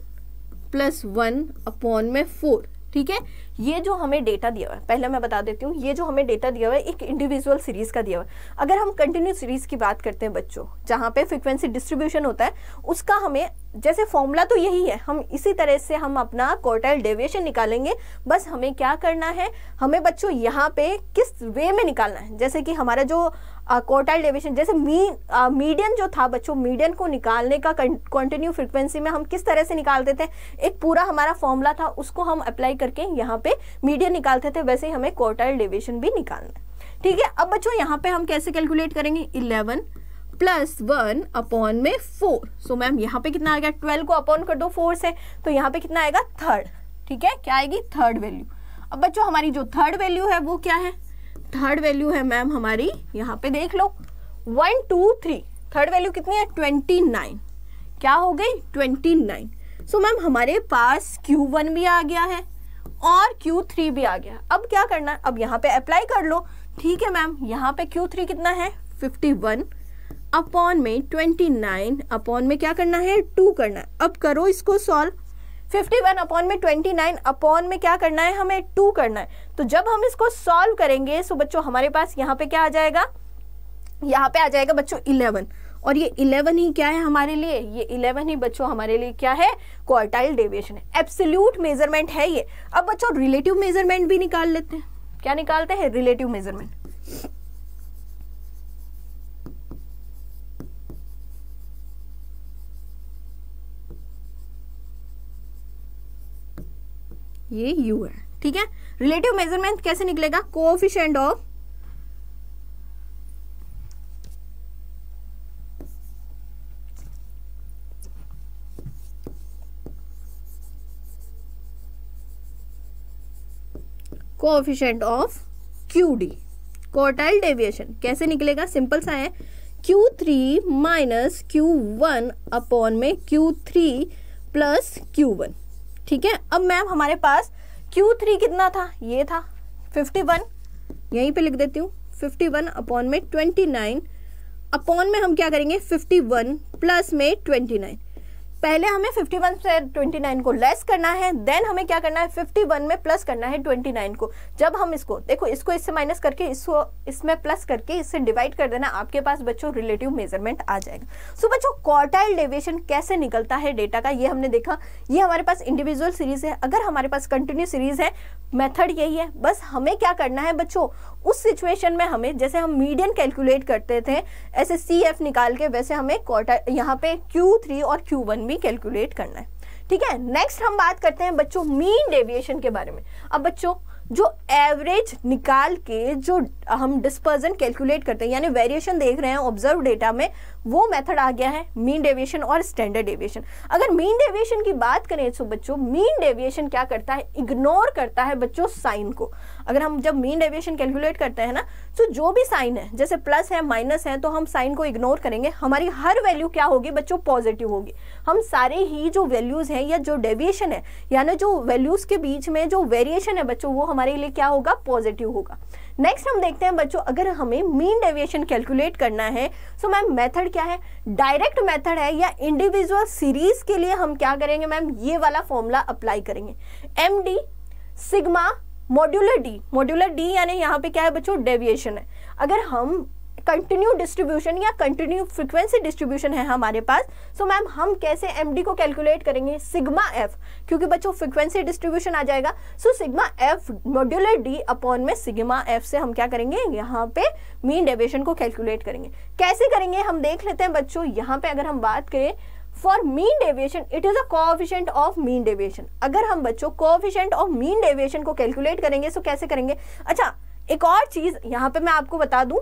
प्लस वन अपॉन में फोर ठीक है? ये जो हमें डेटा दिया हुआ है, पहले मैं बता देती हूँ, ये जो हमें डेटा दिया हुआ है, एक इंडिविजुअल सीरीज़ का दिया हुआ है। अगर हम कंटिन्यू सीरीज़ की बात करते हैं बच्चों, जहाँ पे फ्रिक्वेंसी डिस्ट्रीब्यूशन होता है, उसका हमें, जैसे फॉर्मूला तो यही है, हम इसी तरह से हम अपना क्वार्टाइल डेविएशन निकालेंगे, बस हमें क्या करना है, हमें बच्चों यहाँ पे किस वे में निकालना है? जैसे कि हमारा जो क्वार्टाइल डेविएशन जैसे मी मीडियन जो था बच्चों मीडियन को निकालने का कंटिन्यू फ्रिक्वेंसी में हम किस तरह से निकालते थे एक पूरा हमारा फॉर्मूला था, उसको हम अप्लाई करके यहाँ मीडियन निकालते थे, वैसे ही हमें क्वार्टाइल डेविएशन भी निकालना है। ठीक है, अब बच्चों, यहाँ पे हम कैसे कैलकुलेट करेंगे? इलेवन प्लस वन अपॉन में फोर सो मैम यहाँ पे कितना आ गया ट्वेल्व को अपॉन कर दो फोर से तो यहाँ पे कितना आएगा? थर्ड ठीक है, क्या आएगी? थर्ड वैल्यू अब बच्चों, हमारी जो थर्ड वैल्यू है, वो क्या है? थर्ड वैल्यू है मैम हमारी, यहाँ पे देख लो। One two three third value कितनी है? ट्वेंटी नाइन क्या हो गई? ट्वेंटी नाइन सो मैम हमारे पास क्यू वन भी आ गया है। और क्यू थ्री भी आ गया। अब क्या करना है? अब यहाँ पे अप्लाई कर लो। ठीक है मैम यहाँ पे क्यू थ्री कितना है? फिफ्टी वन अपॉन में ट्वेंटी नाइन अपॉन में क्या करना है? टू करना है। अब करो इसको सॉल्व 51 अपॉन में 29 अपॉन में क्या करना है? हमें 2 करना है। तो जब हम इसको सॉल्व करेंगे सो बच्चों, हमारे पास यहाँ पे क्या आ जाएगा? यहाँ पे आ जाएगा बच्चों 11 और ये 11 ही क्या है हमारे लिए? ये 11 ही बच्चों हमारे लिए क्या है? क्वार्टाइल डेविएशन है। एब्सोल्यूट मेज़रमेंट है ये। अब बच्चों रिलेटिव मेज़रमेंट भी निकाल लेते हैं। क्या निकालते हैं? रिलेटिव मेज़रमेंट ये यू है। ठीक है? रिलेटिव मेज़रमेंट कैसे निकलेगा? Coefficient of coefficient of Q D quartile deviation. कैसे निकलेगा? सिंपल सा है। Q three minus Q one upon में Q three plus Q one. ठीक है? अब मैम, हमारे पास क्यू थ्री कितना था? ये था 51 यहीं पे लिख देती हूँ। 51 वन अपॉन में 29 अपॉन में हम क्या करेंगे? 51 प्लस में 29 पहले हमें 51 से 29 को लेस करना है देन हमें क्या करना है? 51 में प्लस करना है 29 को। जब हम इसको देखो इसको इससे माइनस करके इसको इसमें प्लस करके इससे डिवाइड कर देना आपके पास बच्चों रिलेटिव मेज़रमेंट आ जाएगा। सो so, बच्चों क्वार्टाइल डेविएशन कैसे निकलता है डेटा का? ये हमने देखा। ये हमारे पास इंडिविजुअल सीरीज़ है। अगर हमारे पास कंटिन्यू सीरीज़ है मेथड यही है। बस हमें क्या करना है बच्चों? उस सिचुएशन में हमें, जैसे हम मीडियन कैलकुलेट करते थे, ऐसे सी एफ़ निकाल के वैसे हमें क्वार्टर यहाँ पे क्यू थ्री और क्यू वन भी कैलकुलेट करना है। ठीक है? नेक्स्ट हम बात करते हैं बच्चों मीन डेविएशन के बारे में। अब बच्चों, जो एवरेज निकाल के जो हम डिस्पर्जन कैलकुलेट करते हैं, यानी वेरिएशन देख रहे हैं ऑब्ज़र्व डेटा में वो मेथड आ गया है मीन डेविएशन और स्टैंडर्ड डेविएशन अगर मीन डेविएशन की बात करें तो बच्चों मीन डेविएशन क्या करता है? इग्नोर करता है बच्चों साइन को। अगर हम जब मीन डेविएशन कैलकुलेट करते हैं ना तो जो भी साइन है, जैसे प्लस है माइनस है तो हम साइन को इग्नोर करेंगे। हमारी हर वैल्यू क्या होगी? बच्चों पॉजिटिव होगी। हम सारे ही जो वैल्यूज़ हैं या जो डेविएशन है, यानी जो वैल्यूज़ के बीच में जो वेरिएशन है बच्चों, वो हमारे लिए क्या होगा? पॉजिटिव होगा। नेक्स्ट हम देखते हैं बच्चों, अगर हमें मीन डेविएशन कैलकुलेट करना है सो मैम मेथड क्या है? डायरेक्ट मेथड है या इंडिविजुअल सीरीज़ के लिए हम क्या करेंगे मैम ये वाला फॉर्मूला अप्लाई करेंगे। M D sigma modular D modular D यानी यहाँ पे क्या है बच्चों? डेविएशन है। अगर हम कंटिन्यू डिस्ट्रीब्यूशन या कंटिन्यू फ्रीक्वेंसी डिस्ट्रीब्यूशन है हमारे पास। सो so, मैम हम कैसे एमडी को कैलकुलेट करेंगे? सिग्मा एफ़ क्योंकि बच्चों फ्रीक्वेंसी डिस्ट्रीब्यूशन आ जाएगा। So sigma F modular D upon में सिग्मा एफ़ से हम क्या करेंगे? यहाँ पे मीन डेविएशन को कैलकुलेट करेंगे। कैसे करेंगे? हम देख लेते हैं बच्चों यहाँ पे अगर हम बात करें for mean deviation it is a coefficient of mean deviation अगर हम बच्चों कोफिशियंट ऑफ़ मीन डेविएशन को कैलकुलेट करेंगे सो कैसे करेंगे? अच्छा एक और चीज़ यहाँ पे मैं आपको बता दूँ।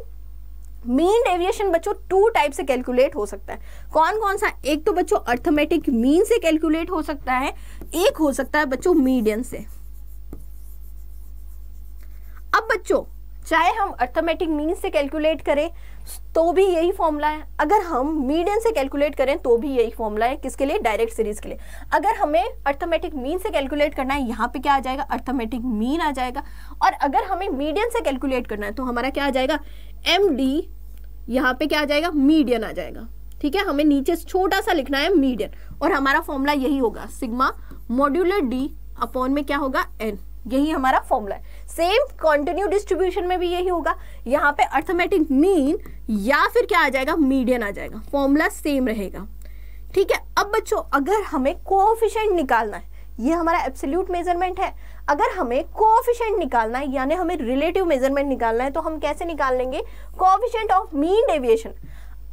मीन डेविएशन बच्चों टू टाइप से कैलकुलेट हो सकता है। कौन कौन सा? एक तो बच्चों अर्थमेटिक मीन से कैलकुलेट हो सकता है, एक हो सकता है बच्चों मीडियन से। अब बच्चों, चाहे हम अर्थमेटिक मीन से कैलकुलेट करें तो भी यही फॉर्मूला है। अगर हम मीडियन से कैलकुलेट करें तो भी यही फॉर्मूला है किसके लिए? डायरेक्ट सीरीज़ के लिए। अगर हमें अर्थमेटिक मीन से कैलकुलेट करना है, यहाँ पे क्या आ जाएगा? अर्थमेटिक मीन आ जाएगा। और अगर हमें मीडियन से कैलकुलेट करना है तो हमारा क्या आ जाएगा? एम डी यहाँ पे क्या आ जाएगा? मीडियन आ जाएगा। ठीक है? हमें नीचे छोटा सा लिखना है मीडियन और हमारा फॉर्मूला यही होगा। सिग्मा मॉड्यूलर डी अपॉन में क्या होगा? एन यही हमारा फॉर्मूला है। सेम कॉन्टिन्यू डिस्ट्रीब्यूशन में भी यही होगा। यहाँ पे अर्थमेटिक मीन या फिर क्या आ जाएगा? मीडियन आ जाएगा। फॉर्मूला सेम रहेगा। ठीक है? अब बच्चों, अगर हमें कोफिशिएंट निकालना है, ये हमारा एब्सोल्यूट मेज़रमेंट है। अगर हमें कोफिशेंट निकालना है, यानी हमें रिलेटिव मेज़रमेंट निकालना है तो हम कैसे निकाल लेंगे? कोफिशेंट ऑफ़ मीन डेविएशन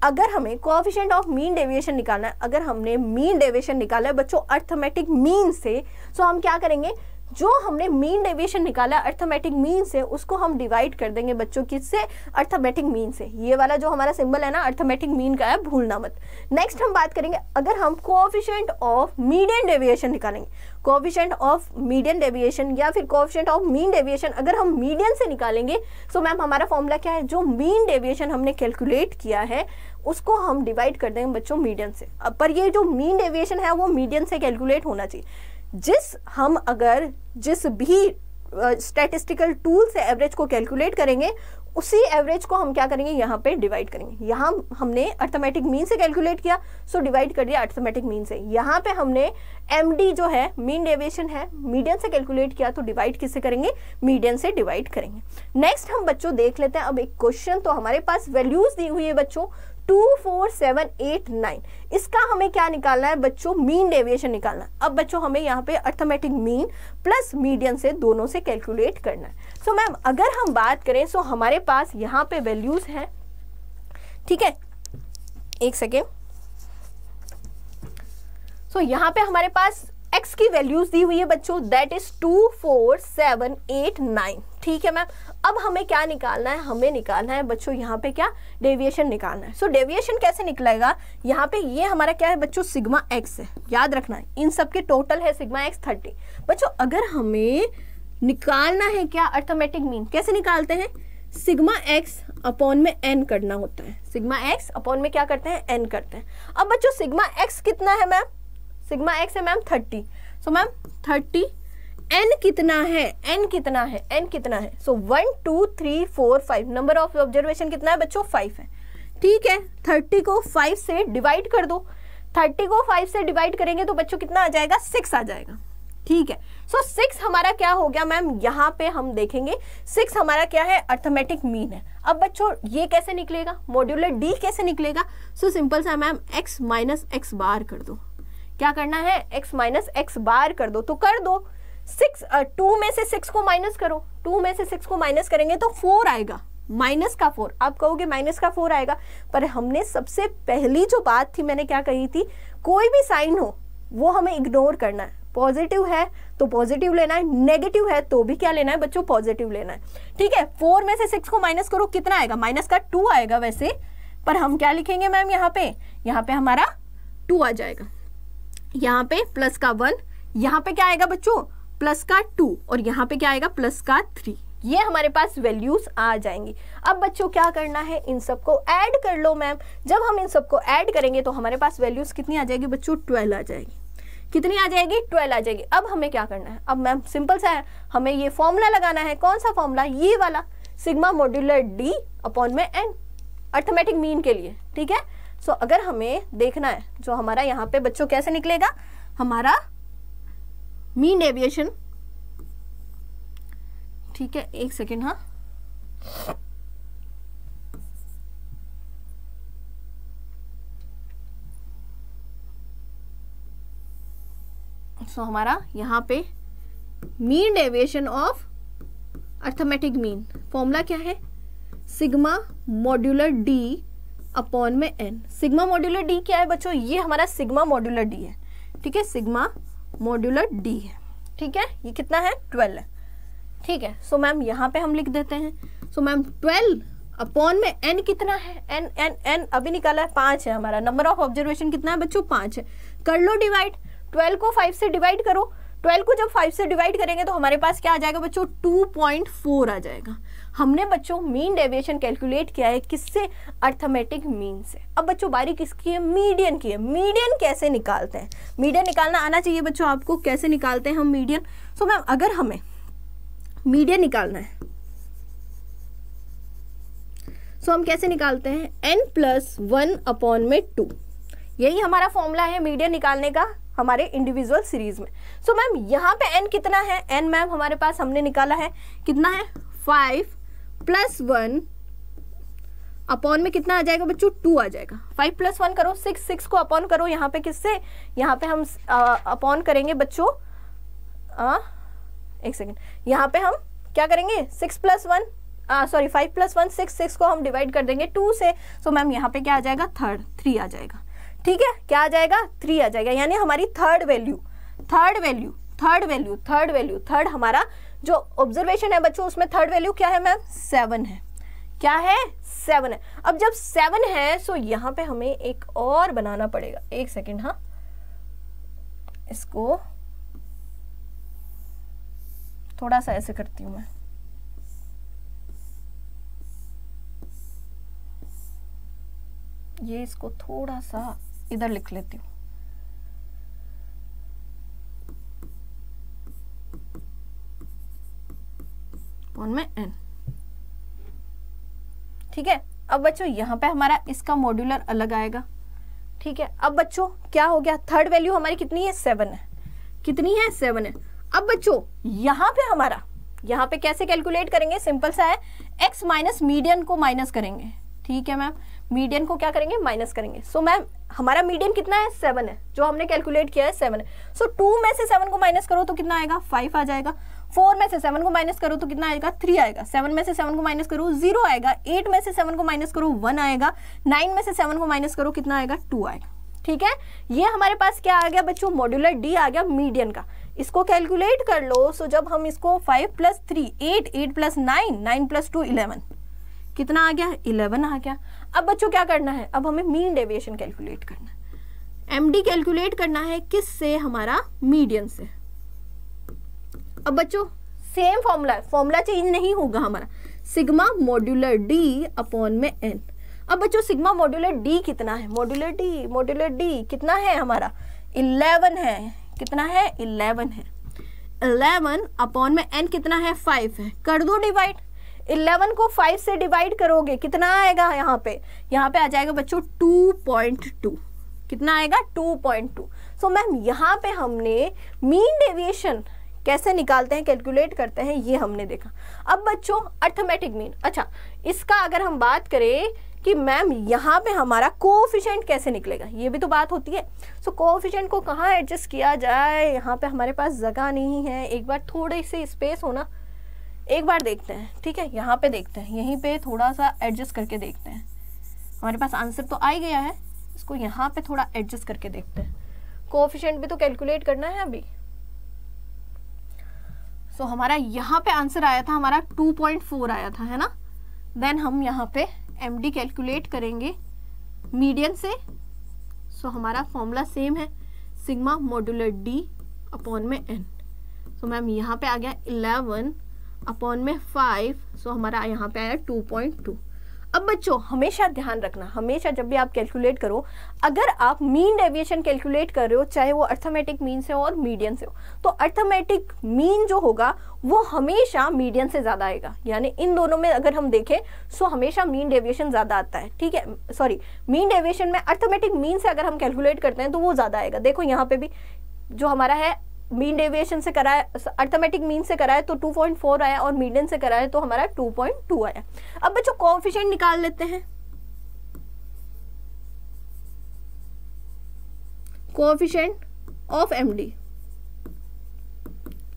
अगर हमें कोफिशेंट ऑफ़ मीन डेविएशन निकालना है, अगर हमने मीन डेविएशन निकाला है, बच्चों अर्थमेटिक मीन से तो हम क्या करेंगे? जो हमने मीन डेविएशन निकाला अर्थमेटिक मीन से, उसको हम डिवाइड कर देंगे बच्चों किससे अर्थमेटिक मीन से। ये वाला जो हमारा सिंबल है ना अर्थमेटिक मीन का है, भूलना मत। नेक्स्ट हम बात करेंगे, अगर हम कोफिशिएंट ऑफ़ मीडियन डेविएशन निकालेंगे कोफिशिएंट ऑफ़ मीडियन डेविएशन या फिर कोफिशिएंट ऑफ़ मीन डेविएशन अगर हम मीडियन से निकालेंगे सो so मैम हमारा फॉर्मूला क्या है? जो मीन डेविएशन हमने कैलकुलेट किया है, उसको हम डिवाइड कर देंगे बच्चों मीडियन से। पर ये जो मीन डेविएशन है, वो मीडियन से कैलकुलेट होना चाहिए। जिस हम अगर जिस भी स्टैटिस्टिकल टूल से एवरेज को कैलकुलेट करेंगे, उसी एवरेज को हम क्या करेंगे? यहाँ पे डिवाइड करेंगे। यहाँ हमने अर्थमेटिक मीन से कैलकुलेट किया सो डिवाइड कर दिया अर्थमेटिक मीन से। यहाँ पे हमने एमडी जो है मीन डेविएशन है मीडियन से कैलकुलेट किया तो डिवाइड किससे करेंगे? मीडियन से डिवाइड करेंगे। नेक्स्ट हम बच्चों देख लेते हैं। अब एक क्वेश्चन तो हमारे पास वैल्यूज़ दी हुई है बच्चों। Two four seven eight nine इसका हमें क्या निकालना है? बच्चों मीन डेविएशन निकालना है। अब बच्चों हमें यहाँ पे अर्थमेटिक मीन प्लस मीडियन से दोनों से कैलकुलेट करना है। सो so, मैम अगर हम बात करें सो so हमारे पास यहाँ पे वैल्यूज़ हैं। ठीक है? एक सेकेंड सो so, यहाँ पे हमारे पास x की वैल्यूज़ दी हुई है बच्चों that is two four seven eight nine ठीक है मैम अब हमें क्या निकालना है? हमें निकालना है बच्चों यहाँ पे क्या? डेविएशन निकालना है. सो so, डेविएशन कैसे निकलेगा? यहाँ पे ये हमारा क्या है बच्चों? सिग्मा एक्स है. याद रखना है. इन सब के टोटल है सिग्मा एक्स थर्टी बच्चों अगर हमें निकालना है क्या? अर्थमेटिक मीन कैसे निकालते हैं? सिग्मा एक्स अपॉन में एन करना होता है. सिग्मा एक्स अपॉन में क्या करते हैं? एन करते हैं. अब बच्चों सिग्मा एक्स कितना है मैम सिग्मा एक्स है ma'am thirty. So ma'am thirty N कितना है? एन कितना है? एन कितना है? So one two three four five number of observation कितना है बच्चों? फाइव है। ठीक है थर्टी को फाइव से डिवाइड कर दो। थर्टी को फाइव से डिवाइड करेंगे तो बच्चों कितना आ जाएगा? सिक्स आ जाएगा। ठीक है। सो so, सिक्स हमारा क्या हो गया मैम? यहाँ पे हम देखेंगे। सिक्स हमारा क्या है? अर्थमेटिक मीन है। अब बच्चों ये कैसे निकलेगा? मॉड्यूलर डी कैसे निकलेगा? सो सिंपल सा ma'am X minus X bar कर दो। क्या करना है? एक्स माइनस एक्स बार कर दो। तो कर दो। सिक्स टू में से सिक्स को माइनस करो। टू में से सिक्स को माइनस करेंगे तो फोर आएगा। माइनस का फोर आप कहोगे माइनस का फोर आएगा। पर हमने सबसे पहली जो बात थी, मैंने क्या कही थी? कोई भी साइन हो, वो हमें इग्नोर करना है। पॉजिटिव है तो पॉजिटिव लेना है। नेगेटिव है तो भी क्या लेना है बच्चों? पॉजिटिव लेना है। ठीक है? फोर में से सिक्स को माइनस करो, कितना आएगा? माइनस का टू आएगा वैसे। पर हम क्या लिखेंगे मैम यहाँ पे? यहाँ पे हमारा टू आ जाएगा। यहाँ पे प्लस का वन यहाँ पे क्या आएगा बच्चों? प्लस का टू और यहाँ पे क्या आएगा? प्लस का थ्री ये हमारे पास वैल्यूज़ आ जाएँगी। अब बच्चों क्या करना है? इन सबको ऐड कर लो मैम जब हम इन सबको ऐड करेंगे तो हमारे पास वैल्यूज़ कितनी आ जाएगी बच्चों? ट्वेल्व आ जाएगी। कितनी आ जाएगी? ट्वेल्व आ जाएगी। अब हमें क्या करना है? अब मैम सिंपल सा है। हमें ये फॉर्मूला लगाना है। कौन सा फॉर्मूला ये वाला। सिग्मा मॉड्यूलर डी अपॉन में एन अर्थमेटिक मीन के लिए। ठीक है? सो so, अगर हमें देखना है जो हमारा यहाँ पे बच्चों कैसे निकलेगा हमारा मीन डेविएशन ठीक है एक सेकेंड हाँ। सो so, हमारा यहाँ पे mean deviation of arithmetic mean formula क्या है? सिग्मा मॉड्यूलर डी अपॉन में एन सिग्मा मॉड्यूलर डी क्या है बच्चों? ये हमारा सिग्मा मॉड्यूलर डी है। ठीक है? सिग्मा मॉड्यूलर डी है। ठीक है? ये कितना है? ट्वेल्व है। ठीक है? सो मैम यहाँ पे हम लिख देते हैं। सो मैम ट्वेल्व अपॉन में एन कितना है? एन एन एन अभी निकाला है, पाँच है हमारा। नंबर ऑफ़ ऑब्जर्वेशन कितना है बच्चों? पाँच है। कर लो डिवाइड ट्वेल्व को फाइव से डिवाइड करो। ट्वेल्व को जब फाइव से डिवाइड करेंगे तो हमारे पास क्या आ जाएगा बच्चों? टू पॉइंट फोर आ जाएगा। हमने बच्चों मीन डेविएशन कैलकुलेट किया है किससे? अर्थमेटिक मीन से। अब बच्चों बारी किसकी है? मीडियन की है। मीडियन कैसे निकालते हैं? मीडियन निकालना आना चाहिए बच्चों आपको। कैसे निकालते हैं हम मीडियन सो मैम अगर हमें मीडियन निकालना है सो so, हम कैसे निकालते हैं? एन प्लस वन अपॉन में टू यही हमारा फॉर्मूला है मीडियन निकालने का हमारे इंडिविजुअल सीरीज़ में। सो so, मैम यहाँ पे एन कितना है? एन मैम हमारे पास हमने निकाला है। कितना है? फाइव प्लस वन अपॉन में कितना आ जाएगा बच्चों? टू आ जाएगा। फाइव प्लस वन करो, सिक्स सिक्स को अपॉन करो, यहाँ पे किससे? यहाँ पे हम अपॉन करेंगे बच्चों एक सेकेंड यहाँ पे हम क्या करेंगे? Six plus one sorry five plus one, six six को हम डिवाइड कर देंगे टू से। सो मैम यहाँ पे क्या आ जाएगा? थर्ड, थ्री आ जाएगा। ठीक है? क्या आ जाएगा? थ्री आ जाएगा। यानी हमारी third value third value third value third value, third हमारा जो ऑब्जर्वेशन है बच्चों, उसमें थर्ड वैल्यू क्या है मैम सेवन है। क्या है? सेवन है। अब जब सेवन है सो यहाँ पे हमें एक और बनाना पड़ेगा। एक सेकेंड हाँ। इसको थोड़ा सा ऐसे करती हूँ मैं। ये इसको थोड़ा सा इधर लिख लेती हूँ। में एन ठीक है? अब बच्चों यहाँ पे हमारा इसका मॉड्यूलर अलग आएगा। ठीक है? अब बच्चों क्या हो गया? थर्ड वैल्यू हमारी कितनी है? सेवन है। कितनी है? सेवन है। अब बच्चों यहाँ पे हमारा यहाँ पे कैसे कैलकुलेट करेंगे? सिंपल सा है। एक्स माइनस मीडियन को माइनस करेंगे। ठीक है मैम मीडियन को क्या करेंगे? माइनस करेंगे। सो so, मैम हमारा मीडियन कितना है? सेवन है। जो हमने कैलकुलेट किया है सेवन है। सो so, टू में से सेवन को माइनस करो तो कितना आएगा? फाइव आ जाएगा। फोर में से सेवन को माइनस करो तो कितना आएगा? थ्री आएगा। सेवन में से सेवन को माइनस करो, ज़ीरो आएगा। एट में से सेवन को माइनस करो, वन आएगा। नाइन में से सेवन को माइनस करो, कितना आएगा? टू आएगा। ठीक है? ये हमारे पास क्या आ गया बच्चों? मॉड्यूलर डी आ गया मीडियन का। इसको कैलकुलेट कर लो। सो जब हम इसको five plus three eight eight plus nine nine plus two eleven कितना आ गया? इलेवन आ गया। अब बच्चों क्या करना है? अब हमें मीन डेविएशन कैलकुलेट करना है। एमडी कैलकुलेट करना है किस से? हमारा मीडियन से। अब बच्चों सेम फॉर्मूला है फॉर्मूला चेंज नहीं होगा हमारा। सिग्मा मॉड्यूलर डी अपॉन में एन अब बच्चों सिग्मा मॉड्यूलर डी कितना है? मॉड्यूलर डी मॉड्यूलर डी कितना है हमारा? इलेवन है। कितना है? इलेवन है। इलेवन अपॉन में एन कितना है? फाइव है। कर दो डिवाइड इलेवन को फाइव से डिवाइड करोगे, कितना आएगा यहाँ पे? यहाँ पे आ जाएगा बच्चों टू पॉइंट टू कितना आएगा? Two point two so ma'am यहाँ पे हमने मीन डेविएशन कैसे निकालते हैं कैलकुलेट करते हैं ये हमने देखा। अब बच्चों अर्थमेटिक मीन अच्छा इसका अगर हम बात करें कि मैम यहाँ पे हमारा कोफिशेंट कैसे निकलेगा ये भी तो बात होती है। सो so, कोफिशेंट को कहाँ एडजस्ट किया जाए? यहाँ पे हमारे पास जगह नहीं है। एक बार थोड़ी सी स्पेस होना एक बार देखते हैं ठीक है? यहाँ पे देखते हैं यहीं पे थोड़ा सा एडजस्ट करके देखते हैं। हमारे पास आंसर तो आ ही गया है इसको यहाँ पे थोड़ा एडजस्ट करके देखते हैं। कोफिशेंट भी तो कैलकुलेट करना है अभी। सो so, हमारा यहाँ पे आंसर आया था हमारा 2.4 आया था है ना? देन हम यहाँ पे एम डी कैलकुलेट करेंगे मीडियन से। सो so, हमारा फॉर्मूला सेम है सिग्मा मॉड्यूलर डी अपॉन में एन सो मैम यहाँ पे आ गया 11 अपॉन में 5 सो so, हमारा यहाँ पे आया 2.2 अब बच्चों, हमेशा ध्यान रखना, हमेशा जब भी आप कैलकुलेट करो, अगर आप मीन डेविएशन कैलकुलेट कर रहे हो, चाहे वो अर्थमेटिक मीन से हो और मीडियन से हो तो अर्थमेटिक मीन जो होगा, वो हमेशा मीडियन से ज़्यादा आएगा। यानी इन दोनों में अगर हम देखें सो हमेशा मीन डेविएशन ज़्यादा आता है, ठीक है? सॉरी मीन डेविएशन में अर्थमेटिक मीन से अगर हम कैलकुलेट करते हैं तो वो ज़्यादा आएगा। देखो यहाँ पे भी जो हमारा है मीन डेविएशन से करा है अर्थमेटिक मीन से करा है तो 2.4 आया और मीडियन से करा है तो हमारा 2.2 आया। अब बच्चों कोफिशिएंट निकाल लेते हैं। कोफिशिएंट ऑफ़ एमडी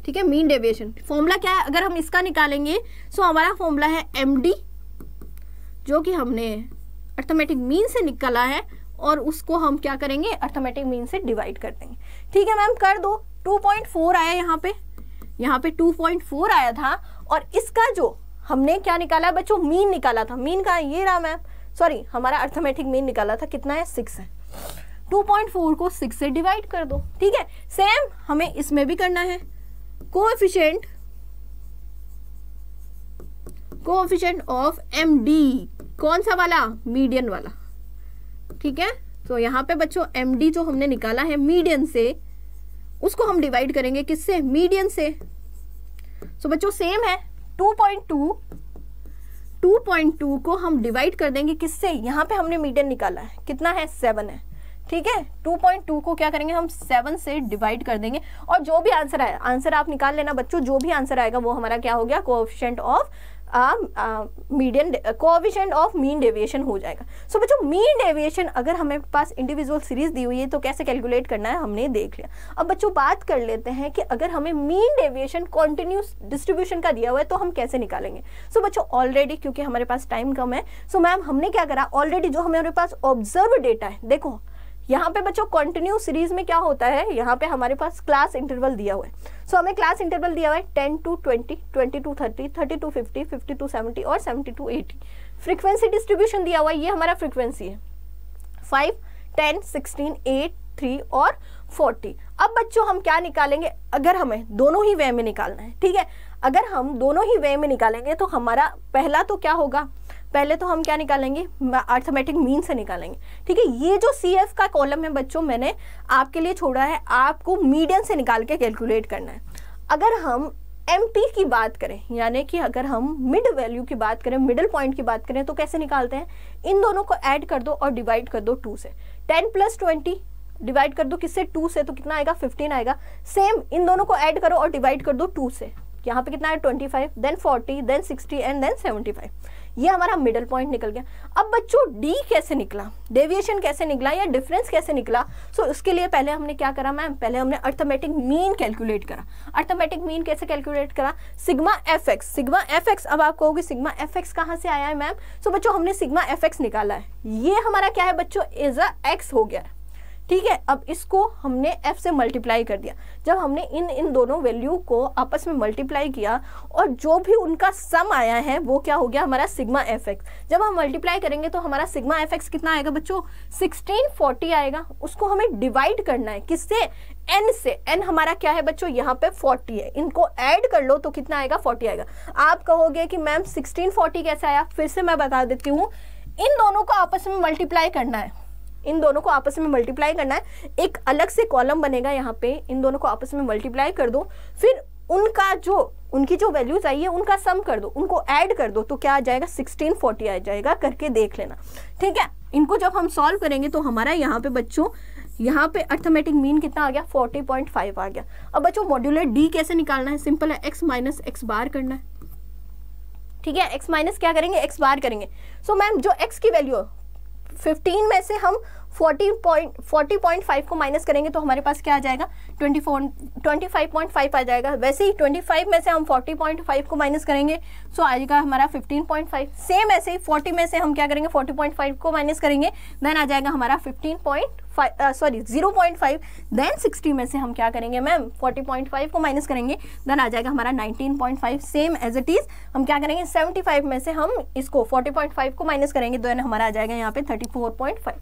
ठीक है मीन डेविएशन फॉर्मूला क्या है? अगर हम इसका निकालेंगे सो हमारा फॉर्मूला है एमडी जो कि हमने अर्थमेटिक मीन से निकाला है और उसको हम क्या करेंगे? अर्थमेटिक मीन से डिवाइड कर देंगे। ठीक है मैम कर दो। 2.4 आया यहाँ पे। यहाँ पे 2.4 आया था और इसका जो हमने क्या निकाला बच्चों? मीन निकाला था। मीन का ये रहा मैम, सॉरी, हमारा अर्थमेटिक मीन निकाला था। कितना है? सिक्स है। 2.4 को सिक्स से डिवाइड कर दो। ठीक है? सेम हमें इसमें भी करना है। Coefficient coefficient of M D कौन सा वाला? मीडियन वाला। ठीक है? तो यहाँ पे बच्चों एम डी जो हमने निकाला है, मीडियन से उसको हम डिवाइड करेंगे किससे? मीडियन से। सो so, बच्चों सेम है। 2.2 2.2 को हम डिवाइड कर देंगे किससे? यहाँ पे हमने मीडियन निकाला है। कितना है? सेवन है। ठीक है? 2.2 को क्या करेंगे? हम सेवन से डिवाइड कर देंगे। और जो भी आंसर आए आंसर आप निकाल लेना बच्चों जो भी आंसर आएगा वो हमारा क्या हो गया? Coefficient of median coefficient of mean deviation हो जाएगा। सो so, बच्चों मीन डेविएशन अगर हमें पास इंडिविजुअल सीरीज़ दी हुई है तो कैसे कैलकुलेट करना है हमने देख लिया। अब बच्चों बात कर लेते हैं कि अगर हमें मीन डेविएशन कॉन्टिन्यूस डिस्ट्रीब्यूशन का दिया हुआ है तो हम कैसे निकालेंगे। सो so, बच्चों ऑलरेडी क्योंकि हमारे पास टाइम कम है सो so, मैम हमने क्या करा? ऑलरेडी जो हमारे पास ऑब्ज़र्व डेटा है देखो यहाँ पे बच्चों कंटिन्यू सीरीज़ में क्या होता है? यहाँ पे हमारे पास क्लास इंटरवल दिया हुआ है। सो so, हमें क्लास इंटरवल दिया हुआ है ten to twenty twenty to thirty thirty to fifty fifty to seventy और seventy to eighty frequency distribution दिया हुआ है ये हमारा फ्रीक्वेंसी है। Five ten sixteen eight three और फोर्टी अब बच्चों हम क्या निकालेंगे? अगर हमें दोनों ही वे में निकालना है ठीक है? अगर हम दोनों ही वे में निकालेंगे तो हमारा पहला तो क्या होगा? पहले तो हम क्या निकालेंगे? अर्थमेटिक मीन से निकालेंगे। ठीक है, ये जो सी एफ़ का कॉलम है बच्चों, मैंने आपके लिए छोड़ा है, आपको मीडियन से निकाल के कैलकुलेट करना है। अगर हम एम पी की बात करें, यानी कि अगर हम मिड वैल्यू की बात करें मिडिल पॉइंट की बात करें तो कैसे निकालते हैं? इन दोनों को ऐड कर दो और डिवाइड कर दो टू से। टेन प्लस ट्वेंटी डिवाइड कर दो किससे? टू से तो कितना आएगा? फिफ्टीन आएगा। सेम इन दोनों को ऐड करो और डिवाइड कर दो टू से। यहाँ पे कितना है? Twenty five then forty then sixty and then seventy five ये हमारा मिडल पॉइंट निकल गया। अब बच्चों डी कैसे निकला? डेविएशन कैसे निकला या डिफरेंस कैसे निकला? सो so, उसके लिए पहले हमने क्या करा मैम पहले हमने अर्थमेटिक मीन कैलकुलेट करा। अर्थमेटिक मीन कैसे कैलकुलेट करा? Sigma F X sigma F X अब आप कहोगे सिग्मा एफ़ एक्स कहाँ से आया है मैम सो so, बच्चों हमने सिग्मा एफ़ एक्स निकाला है। ये हमारा क्या है बच्चों? इज़ अ एक्स हो गया। ठीक है, अब इसको हमने f से मल्टीप्लाई कर दिया। जब हमने इन इन दोनों वैल्यू को आपस में मल्टीप्लाई किया और जो भी उनका सम आया है, वो क्या हो गया? हमारा सिग्मा एफ़ एक्स जब हम मल्टीप्लाई करेंगे तो हमारा सिग्मा एफ़ एक्स कितना आएगा बच्चों? 1640 आएगा। उसको हमें डिवाइड करना है। किससे? n से। n हमारा क्या है बच्चों? यहाँ पे 40 है। इनको ऐड कर लो तो कितना आएगा? 40 आएगा। आप कहोगे कि मैम 1640 कैसे आया? फिर से मैं बता देती हूँ। इन दोनों को आपस में मल्टीप्लाई करना है। इन दोनों को आपस में मल्टीप्लाई करना है। एक अलग से कॉलम बनेगा यहाँ पे। इन दोनों को आपस में मल्टीप्लाई कर दो। फिर उनका जो उनकी जो वैल्यूज़ आई है उनका सम कर दो। उनको ऐड कर दो तो क्या आ जाएगा? 1640 आ जाएगा। करके देख लेना। ठीक है? इनको जब हम सॉल्व करेंगे तो हमारा यहाँ पे बच्चों यहाँ पे अर्थमेटिक मीन कितना आ गया? 40.5 आ गया। अब बच्चों मॉड्यूलर डी कैसे निकालना है? सिंपल है। एक्स माइनस एक्स बार करना है। ठीक है? एक्स माइनस क्या करेंगे? एक्स बार करेंगे। सो so, मैम जो एक्स की वैल्यू 15 में से हम 40 पॉइंट फोर्टी पॉइंट फाइव को माइनस करेंगे तो हमारे पास क्या आ जाएगा? 24 25.5 आ जाएगा। वैसे ही 25 में से हम 40.5 को माइनस करेंगे सो so आएगा हमारा 15.5 सेम ऐसे ही 40 में से हम क्या करेंगे? 40.5 को माइनस करेंगे देन आ जाएगा हमारा 15.5 सॉरी 0.5 देन 60 में से हम क्या करेंगे मैम 40.5 को माइनस करेंगे देन आ जाएगा हमारा 19.5 सेम एज इट इज़ हम क्या करेंगे? 75 में से हम इसको 40.5 को माइनस करेंगे देन हमारा आ जाएगा यहाँ पे 34.5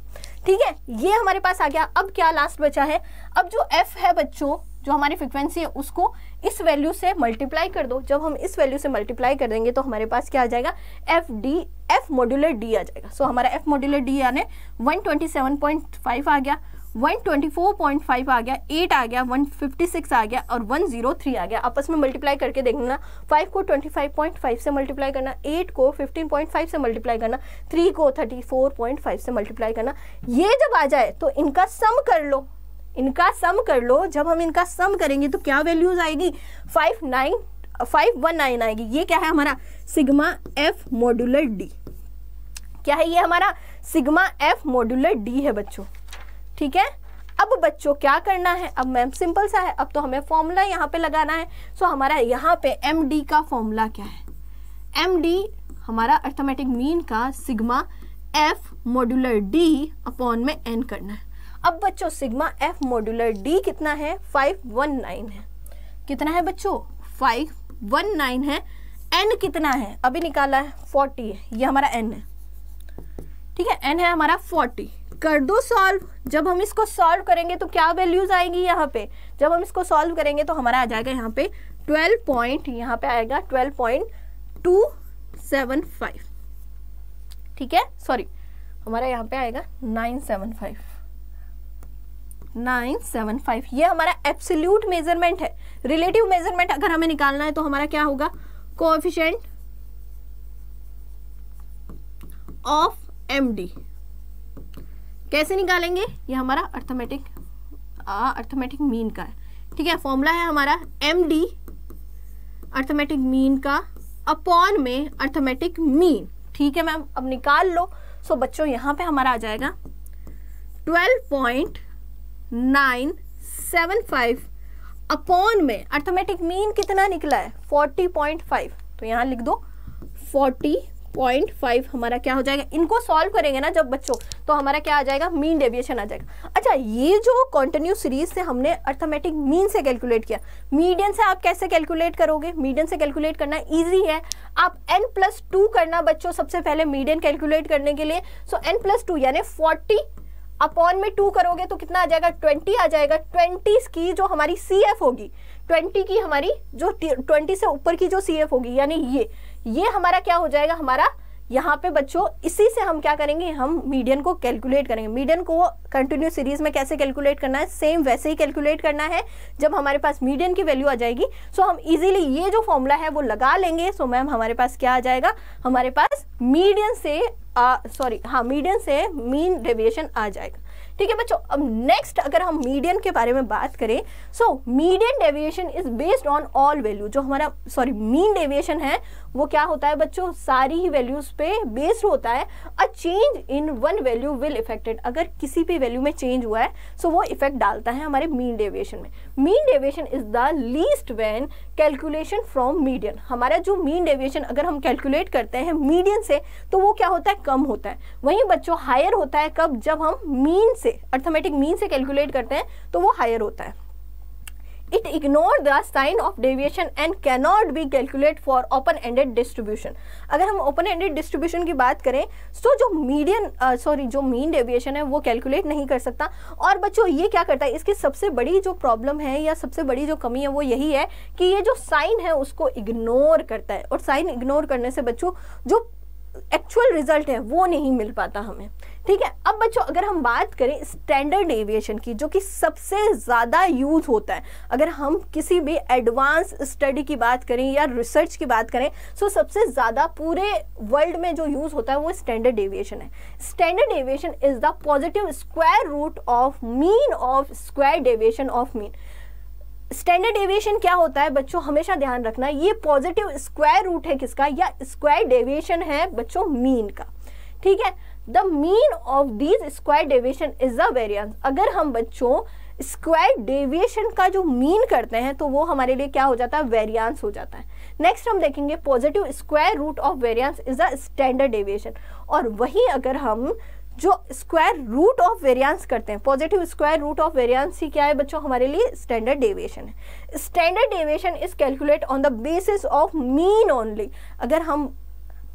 ठीक है, ये हमारे पास आ गया। अब क्या लास्ट बचा है? अब जो एफ़ है बच्चों जो हमारी फ्रिक्वेंसी है उसको इस वैल्यू से मल्टीप्लाई कर दो। जब हम इस वैल्यू से मल्टीप्लाई कर देंगे तो हमारे पास क्या आ जाएगा? F D F modular D आ जाएगा। सो so, हमारा एफ़ मॉड्यूलर डी यानी 127.5 आ गया 124.5 आ गया 8 आ गया 156 आ गया और 103 आ गया। आपस में मल्टीप्लाई करके देखना 5 को 25.5 से मल्टीप्लाई करना 8 को 15.5 से मल्टीप्लाई करना 3 को 34.5 से मल्टीप्लाई करना। ये जब आ जाए तो इनका सम कर लो। इनका सम कर लो। जब हम इनका सम करेंगे तो क्या वैल्यूज़ आएगी? Five nine five one nine आएगी। ये क्या है हमारा? सिग्मा एफ़ मॉड्यूलर डी क्या है ये हमारा? सिग्मा एफ़ मॉड्यूलर डी है बच्चों। ठीक है? अब बच्चों क्या करना है? अब मैम सिंपल सा है। अब तो हमें फॉर्मूला यहाँ पे लगाना है। सो हमारा यहाँ पे एम डी का फॉर्मूला क्या है? एम डी हमारा अर्थमेटिक मीन का sigma F modular D upon में एन करना है। अब बच्चों, सिग्मा एफ़ मॉड्यूलर डी कितना है? फाइव वन नाइन है। कितना है बच्चों? फाइव वन नाइन है। एन कितना है? अभी निकाला है, फोर्टी है। ये हमारा एन है। ठीक है, एन है हमारा फोर्टी। कर दो सॉल्व। जब हम इसको सॉल्व करेंगे तो क्या वैल्यूज़ आएँगी यहाँ पे? जब हम इसको सॉल्व करेंगे तो हमारा आ जाएगा यहाँ पे ट्वेल्व पॉइंट, यहाँ पे आएगा twelve point two seven five. ठीक है? सॉरी, हमारा यहाँ पे आएगा nine seven five. Nine seven five. ये हमारा एब्सोल्यूट मेज़रमेंट है। रिलेटिव मेज़रमेंट अगर हमें निकालना है तो हमारा क्या होगा? कोएफिशिएंट ऑफ़ एमडी कैसे निकालेंगे? ये हमारा अर्थमेटिक अर्थमेटिक मीन का है। ठीक है फॉर्मूला है हमारा एम डी अर्थमेटिक मीन का अपॉन में अर्थमेटिक मीन ठीक है, मैम, अब निकाल लो। सो बच्चों, यहाँ पे हमारा आ जाएगा। Twelve point nine seven five upon में अर्थमेटिक मीन कितना निकला है? Forty point five. तो यहाँ लिख दो, फोर्टी पॉइंट फाइव हमारा क्या हो जाएगा? इनको सॉल्व करेंगे ना जब बच्चों तो हमारा क्या आ जाएगा? मीन डेविएशन आ जाएगा। अच्छा ये जो कॉन्टिन्यू सीरीज़ से हमने अर्थमेटिक मीन से कैलकुलेट किया मीडियन से आप कैसे कैलकुलेट करोगे? मीडियन से कैलकुलेट करना ईजी है। आप एन प्लस टू करना बच्चों सबसे पहले मीडियन कैलकुलेट करने के लिए। सो एन प्लस टू यानी फोर्टी अपॉन में टू करोगे तो कितना आ जाएगा? ट्वेंटी आ जाएगा। ट्वेंटी की जो हमारी सी एफ़ होगी ट्वेंटी की हमारी जो ट्वेंटी से ऊपर की जो सी एफ़ होगी, यानी ये ये हमारा क्या हो जाएगा? हमारा यहाँ पे बच्चों, इसी से हम क्या करेंगे? हम मीडियन को कैलकुलेट करेंगे। मीडियन को कंटिन्यू सीरीज़ में कैसे कैलकुलेट करना है? सेम वैसे ही कैलकुलेट करना है। जब हमारे पास मीडियन की वैल्यू आ जाएगी सो हम इजीली ये जो फॉर्मूला है वो लगा लेंगे। सो मैम हमारे पास क्या आ जाएगा? हमारे पास मीडियन से सॉरी हाँ मीडियन से मीन डेविएशन आ जाएगा। ठीक है बच्चों, अब नेक्स्ट अगर हम मीडियन के बारे में बात करें so median deviation is based on all value जो हमारा सॉरी मीन डेविएशन है वो क्या होता है बच्चों? सारी ही वैल्यूज़ पे बेस्ड होता है। A change in one value will effected अगर किसी भी वैल्यू में चेंज हुआ है सो वो इफ़ेक्ट डालता है हमारे मीन डेविएशन में। Mean deviation is the least when calculation from median हमारा जो मीन डेविएशन अगर हम कैलकुलेट करते हैं मीडियन से तो वो क्या होता है? कम होता है। वहीं बच्चों हायर होता है कब? जब हम मीन से अर्थमेटिक मीन से कैलकुलेट करते हैं तो वो हायर होता है। It ignore the sign of deviation and cannot be calculate for open ended distribution अगर हम ओपन एंडेड डिस्ट्रीब्यूशन की बात करें तो जो मीडियन सॉरी uh, जो मीन डेविएशन है वो कैलकुलेट नहीं कर सकता। और बच्चों ये क्या करता है? इसकी सबसे बड़ी जो प्रॉब्लम है या सबसे बड़ी जो कमी है वो यही है कि ये जो साइन है उसको इग्नोर करता है। और साइन इग्नोर करने से बच्चों जो एक्चुअल रिज़ल्ट है, वो नहीं मिल पाता हमें। ठीक है? अब बच्चों, अगर हम बात करें स्टैंडर्ड एविएशन की, जो कि सबसे ज़्यादा यूज़ होता है, अगर हम किसी भी एडवांस स्टडी की बात करें या रिसर्च की बात करें तो सबसे ज़्यादा पूरे वर्ल्ड में जो यूज़ होता है, वो स्टैंडर्ड एविएशन है। Standard aviation is the positive square root of mean of square deviation of mean standard aviation क्या होता है? बच्चों, हमेशा ध्यान रखना, ये पॉजिटिव स्क्वायर रूट है किसका? या स्क्वायर डेविएशन है बच्चों मीन का। ठीक है? The mean of these square deviation is the variance अगर हम बच्चों स्क्वायर डेविएशन का जो मीन करते हैं तो वो हमारे लिए क्या हो जाता है? वेरियांस हो जाता है। नेक्स्ट हम देखेंगे positive square root of variance is the standard deviation और वही अगर हम जो स्क्वायर रूट ऑफ़ वेरियांस करते हैं। Positive square root of variance ही क्या है बच्चों? हमारे लिए स्टैंडर्ड डेविएशन है। Standard deviation is calculate on the basis of mean only अगर हम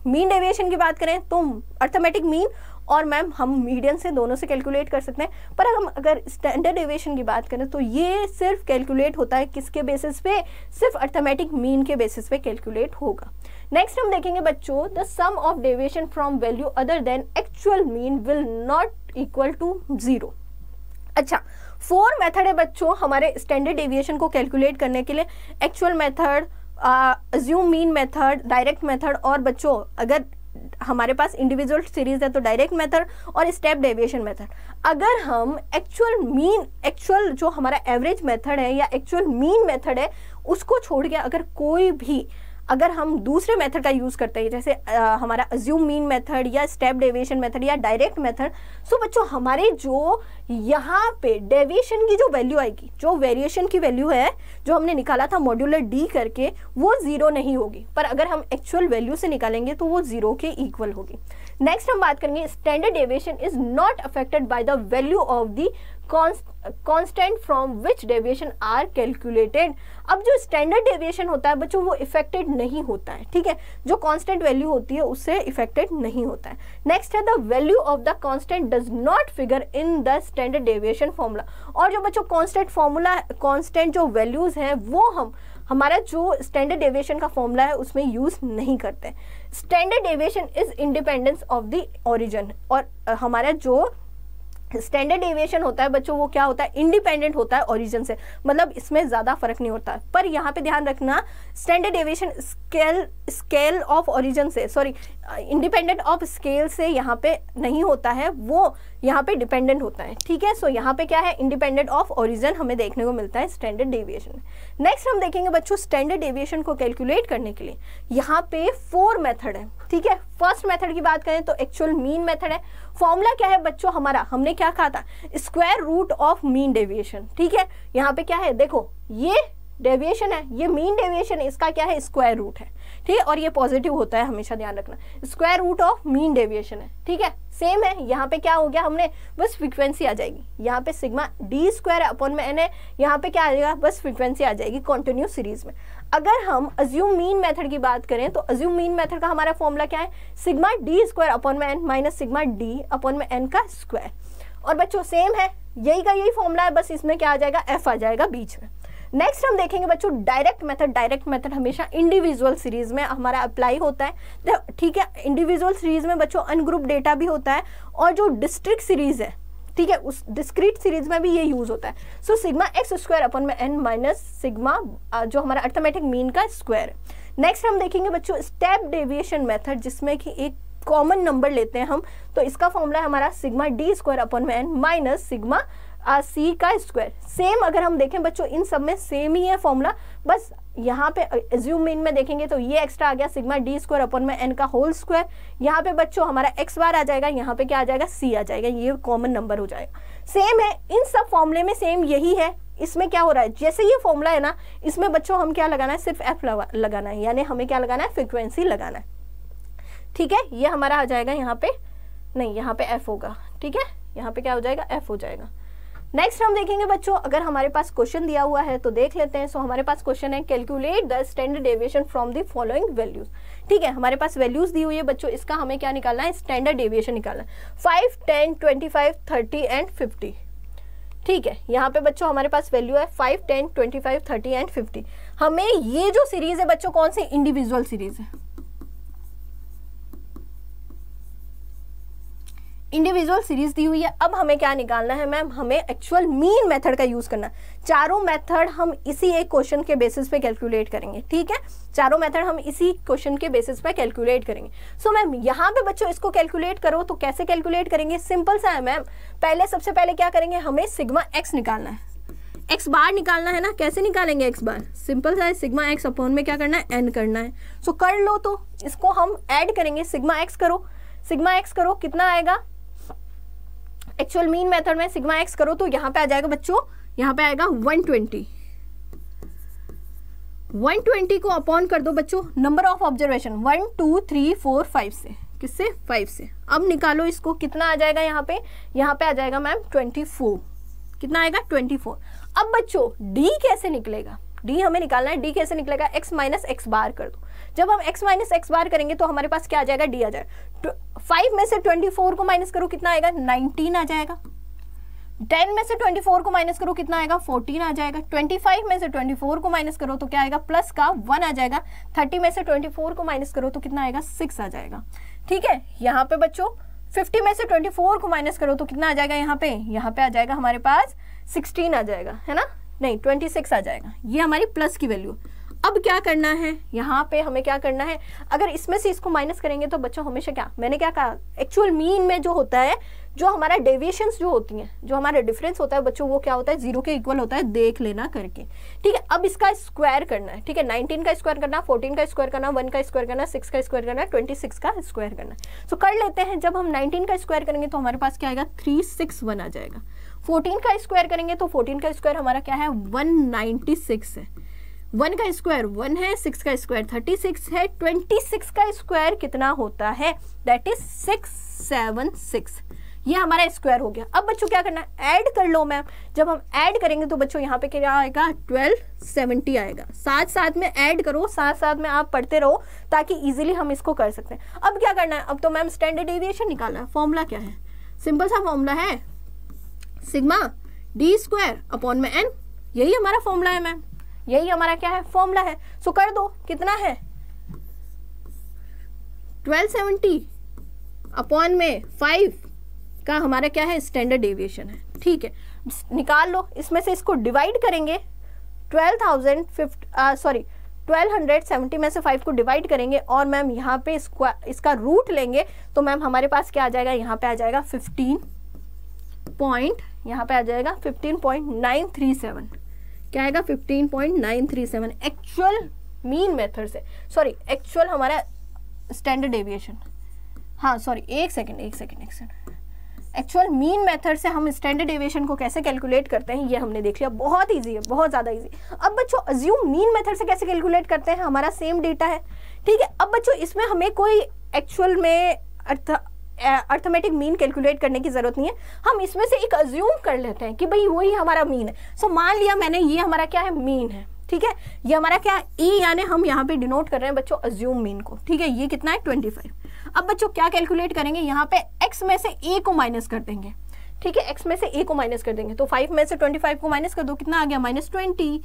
मीन डेविएशन की बात करें तो अर्थमेटिक मीन और मैम हम मीडियन से दोनों से कैलकुलेट कर सकते हैं। पर हम अगर स्टैंडर्ड डेविएशन की बात करें तो ये सिर्फ़ कैलकुलेट होता है किसके बेसिस पे? सिर्फ़ अर्थमेटिक मीन के बेसिस पे कैलकुलेट होगा। नेक्स्ट हम देखेंगे बच्चों the sum of deviation from value other than actual mean will not equal to zero अच्छा फोर मेथड है बच्चों हमारे स्टैंडर्ड डेविएशन को कैलकुलेट करने के लिए. Actual method assume mean method direct method और बच्चों, अगर हमारे पास इंडिविजुअल सीरीज़ है तो डायरेक्ट मेथड और स्टेप डेविएशन मेथड अगर हम एक्चुअल मीन एक्चुअल जो हमारा एवरेज मेथड है या एक्चुअल मीन मेथड है, उसको छोड़ के अगर कोई भी अगर हम दूसरे मेथड का यूज़ करते हैं जैसे आ, हमारा अज्यूम मीन मेथड या स्टेप डेविएशन मेथड या डायरेक्ट मेथड सो बच्चों हमारे जो यहाँ पे डेविएशन की जो वैल्यू आएगी जो वेरिएशन की वैल्यू है जो हमने निकाला था मॉड्यूलर डी करके वो ज़ीरो नहीं होगी। पर अगर हम एक्चुअल वैल्यू से निकालेंगे तो वो ज़ीरो के इक्वल होगी। नेक्स्ट हम बात करेंगे standard deviation is not affected by the value of the constant from which deviation are calculated अब जो स्टैंडर्ड डेविएशन होता है, बच्चों, वो इफेक्टेड नहीं होता है, ठीक है? जो कांस्टेंट वैल्यू होती है, उससे इफेक्टेड नहीं होता है। नेक्स्ट है the value of the constant does not figure in the standard deviation formula और जो बच्चों कांस्टेंट फॉर्मूला कांस्टेंट जो वैल्यूज़ हैं, वो हम, हमारा जो स्टैंडर्ड डेविएशन का फॉर्मूला है, उसमें यूज़ नहीं करते। Standard deviation is independence of the origin और हमारा जो स्टैंडर्ड एविएशन होता है बच्चों वो क्या होता है? इंडिपेंडेंट होता है ओरिजिन से। मतलब इसमें ज़्यादा फ़र्क नहीं होता। पर यहाँ पे ध्यान रखना standard aviation scale scale of origin से सॉरी इंडिपेंडेंट ऑफ़ स्केल से यहाँ पे नहीं होता है वो यहाँ पे डिपेंडेंट होता है। ठीक है? सो so, यहाँ पे क्या है? इंडिपेंडेंट ऑफ़ ओरिजिन हमें देखने को मिलता है स्टैंडर्ड डेविएशन नेक्स्ट हम देखेंगे बच्चों स्टैंडर्ड डेविएशन को कैलकुलेट करने के लिए। यहाँ पे फोर मेथड है। ठीक है? फ़र्स्ट मेथड की बात करें तो एक्चुअल मीन मेथड है। फॉर्मूला क्या है बच्चों हमारा? हमने क्या कहा था? Square root of mean deviation ठीक है? यहाँ पे क्या है? देखो, ये डेविएशन है, ये मीन डेविएशन इसका क्या है? स्क्वायर रूट है, ठीक है? और ये पॉजिटिव होता है, हमेशा ध्यान रखना। Square root of mean deviation है, ठीक है? सेम है, यहाँ पे क्या हो गया? हमने बस फ्रीक्वेंसी आ जाएगी। यहाँ पे सिग्मा डी स्क्वायर अपॉन में एन है, यहाँ पे क्या आ जाएगा? बस फ्रीक्वेंसी आ जाएगी कॉन्टिन्यूस सीरीज़ में। अगर हम अज्यूम मीन मेथड की बात करें तो अज्यूम मीन मेथड का हमारा फॉर्मूला क्या है? सिग्मा डी स्क्वायर अपॉन में n minus sigma d upon में एन का स्क्वायर और बच्चों सेम है। यही का यही फॉर्मूला है, बस इसमें क्या आ जाएगा? एफ़ आ जाएगा बीच में. नेक्स्ट हम देखेंगे बच्चों डायरेक्ट मेथड डायरेक्ट मेथड हमेशा इंडिविजुअल सीरीज़ में हमारा अप्लाई होता है। ठीक है इंडिविजुअल सीरीज़ में बच्चों अनग्रुप डेटा भी होता है। और जो डिस्ट्रिक्ट सीरीज़ है ठीक है, उस डिस्क्रीट सीरीज़ में भी ये यूज़ होता है। So sigma x square upon में एन माइनस सिग्मा जो हमारा अर्थमेटिक मीन का स्क्वायर नेक्स्ट हम देखेंगे बच्चों स्टेप डेविएशन मेथड जिसमें कि एक कॉमन नंबर लेते हैं हम। तो इसका फॉर्मूला है हमारा सिग्मा डी स्क्वायर अपन में एन माइनस सिग्मा सी का स्क्वायर सेम अगर हम देखें बच्चों, इन सब में सेम ही है फॉर्मूला बस यहाँ पे एज्यूम मीन में देखेंगे तो ये एक्स्ट्रा आ गया सिग्मा डी स्क्वायर अपन में एन का होल स्क्वायर यहाँ पे बच्चों, हमारा एक्स बार आ जाएगा, यहाँ पे क्या आ जाएगा? सी आ जाएगा. ये कॉमन नंबर हो जाएगा. सेम है, इन सब फॉर्मूले में सेम यही है. इसमें क्या हो रहा है? जैसे ये फॉर्मूला है ना, इसमें बच्चों हम क्या लगाना है? सिर्फ़ एफ़ लगाना है. यानी हमें क्या लगाना है? फ्रिक्वेंसी लगाना है. ठीक है? ये हमारा आ जाएगा यहाँ पे, नहीं, यहाँ पे एफ़ होगा. ठीक है? यहाँ पे क्या हो जाएगा? एफ़ हो जाएगा. नेक्स्ट हम देखेंगे बच्चों अगर हमारे पास क्वेश्चन दिया हुआ है तो देख लेते हैं। सो so, हमारे पास क्वेश्चन है calculate the standard deviation from the following values ठीक है हमारे पास वैल्यूज़ दी हुई है बच्चों इसका हमें क्या निकालना है? स्टैंडर्ड डेविएशन निकालना है। Five ten twenty five thirty and fifty ठीक है यहाँ पे बच्चों हमारे पास वैल्यू है five ten twenty five thirty and fifty हमें ये जो सीरीज़ है बच्चों कौन सी? इंडिविजुअल सीरीज़ है। इंडिविजुअल सीरीज़ दी हुई है अब हमें क्या निकालना है मैम? हमें एक्चुअल मीन मेथड का यूज़ करना चारों मेथड हम इसी एक क्वेश्चन के बेसिस पे कैलकुलेट करेंगे ठीक है? चारों मेथड हम इसी क्वेश्चन के बेसिस पे कैलकुलेट करेंगे। सो so, मैम यहाँ पे बच्चों इसको कैलकुलेट करो तो कैसे कैलकुलेट करेंगे? सिंपल सा है मैम। पहले सबसे पहले क्या करेंगे? हमें सिग्मा एक्स निकालना है। एक्स बार निकालना है ना? कैसे निकालेंगे एक्स बार सिंपल सा है सिग्मा एक्स अपॉन में क्या करना है? एन करना है। सो so, कर लो तो इसको हम ऐड करेंगे। सिग्मा एक्स करो। सिग्मा एक्स करो कितना आएगा? एक्चुअल मीन मेथड में सिग्मा एक्स करो तो यहाँ पे आ जाएगा बच्चों, यहाँ पे आएगा 120 120 को अपॉन कर दो बच्चों number of observation one two three four five से। किससे? फाइव से। अब निकालो इसको, कितना आ जाएगा यहाँ पे? यहाँ पे आ जाएगा मैम 24 कितना आएगा? 24 अब बच्चों डी कैसे निकलेगा? डी हमें निकालना है डी कैसे निकलेगा? एक्स माइनस एक्स बार कर दो। जब हम x माइनस एक्स बार करेंगे तो हमारे पास क्या आ जाएगा? डी आ जाएगा फाइव में से ट्वेंटी फोर को माइनस करो, कितना आएगा? नाइनटीन आ जाएगा। टेन में से ट्वेंटी फोर को माइनस करो, कितना आएगा? फोर्टीन आ जाएगा। ट्वेंटी फाइव में से ट्वेंटी फोर को माइनस करो तो क्या आएगा? प्लस का वन आ जाएगा। थर्टी में से ट्वेंटी फोर को माइनस करो तो कितना आएगा? सिक्स आ जाएगा। ठीक है? यहाँ पे बच्चों फिफ्टी में से ट्वेंटी फोर को माइनस करो तो कितना आ जाएगा यहाँ पे? यहाँ पे आ जाएगा हमारे पास सिक्सटीन आ जाएगा, है ना? नहीं ट्वेंटी सिक्स आ जाएगा। ये हमारी प्लस की वैल्यू अब क्या करना है? यहाँ पे हमें क्या करना है? अगर इसमें से इसको माइनस करेंगे तो बच्चों हमेशा क्या? मैंने क्या कहा? एक्चुअल मीन में जो होता है, जो हमारा डेविएशंस जो होती हैं, जो हमारा डिफरेंस होता है, बच्चों, वो क्या होता है? ज़ीरो के इक्वल होता है, देख लेना करके। ठीक है, अब इसका स्क्वायर करना है। ठीक है नाइनटीन का स्क्वायर करना फोर्टीन का स्क्वायर करना वन का स्क्वायर करना सिक्स का स्क्वायर करना ट्वेंटी सिक्स का स्क्वायर करना। सो कर लेते हैं, जब हम नाइनटीन का स्क्वायर करेंगे तो हमारे पास क्या आएगा? थ्री सिक्स वन आ जाएगा। फोर्टीन का स्क्वायर करेंगे तो फोर्टीन का स्क्वायर हमारा क्या है? वन नाइनटी सिक्स है। वन का स्क्वायर वन है, सिक्स का स्क्वायर थर्टी सिक्स है, ट्वेंटी सिक्स का स्क्वायर कितना होता है? That is six seven six ये हमारा स्क्वायर हो गया। अब बच्चों क्या करना है? ऐड कर लो मैम जब हम ऐड करेंगे तो बच्चों यहाँ पे क्या आएगा? ट्वेल्व सेवेंटी आएगा। साथ साथ में ऐड करो साथ साथ में आप पढ़ते रहो ताकि इजीली हम इसको कर सकते हैं। अब क्या करना है? अब तो मैम स्टैंडर्ड डेविएशन निकालना है फॉर्मूला क्या है? सिंपल सा फॉर्मूला है। सिग्मा डी स्क्वायर अपॉन में एन यही हमारा फॉर्मूला है मैम यही हमारा क्या है? फॉर्मूला है। सो कर दो। कितना है? 1270 अपॉन में फाइव का हमारा क्या है? स्टैंडर्ड डेविएशन है। ठीक है। निकाल लो। इसमें से इसको डिवाइड करेंगे। ट्वेल्व थाउज़ेंड फिफ्ट सॉरी 1270 में से 5 को डिवाइड करेंगे और मैम यहाँ पे इसका इसका रूट लेंगे तो मैम हमारे पास क्या आ जाएगा? यहाँ पे आ जाएगा 15 पॉइंट यहाँ पे आ जाएगा 15.937 क्या आएगा? Fifteen point nine three seven actual mean method से सॉरी एक्चुअल हमारा स्टैंडर्ड एविएशन हाँ सॉरी एक सेकेंड एक सेकेंड एक सेकेंड एक्चुअल मीन मेथड से हम स्टैंडर्ड डेविएशन को कैसे कैलकुलेट करते हैं, ये हमने देख लिया। बहुत इजी है, बहुत ज़्यादा इजी अब बच्चों अज्यूम मीन मेथड से कैसे कैलकुलेट करते हैं? हमारा सेम डेटा है। ठीक है, अब बच्चों, इसमें हमें कोई एक्चुअल में अर्थ अर्थमेटिक मीन कैलकुलेट करने की ज़रूरत नहीं है। हम इसमें से एक अज्यूम कर लेते हैं कि भाई वही हमारा मीन है। सो so, मान लिया मैंने ये हमारा क्या है? मीन है। ठीक है? ये हमारा क्या ई e यानी हम यहाँ पे डिनोट कर रहे हैं बच्चों अज्यूम मीन को। ठीक है? ये कितना है? ट्वेंटी फाइव अब बच्चों क्या कैलकुलेट करेंगे? यहाँ पे x में से a को माइनस कर देंगे। ठीक है? x में से a को माइनस कर देंगे। तो फाइव में से ट्वेंटी फाइव को माइनस कर दो। कितना आ गया? माइनस ट्वेंटी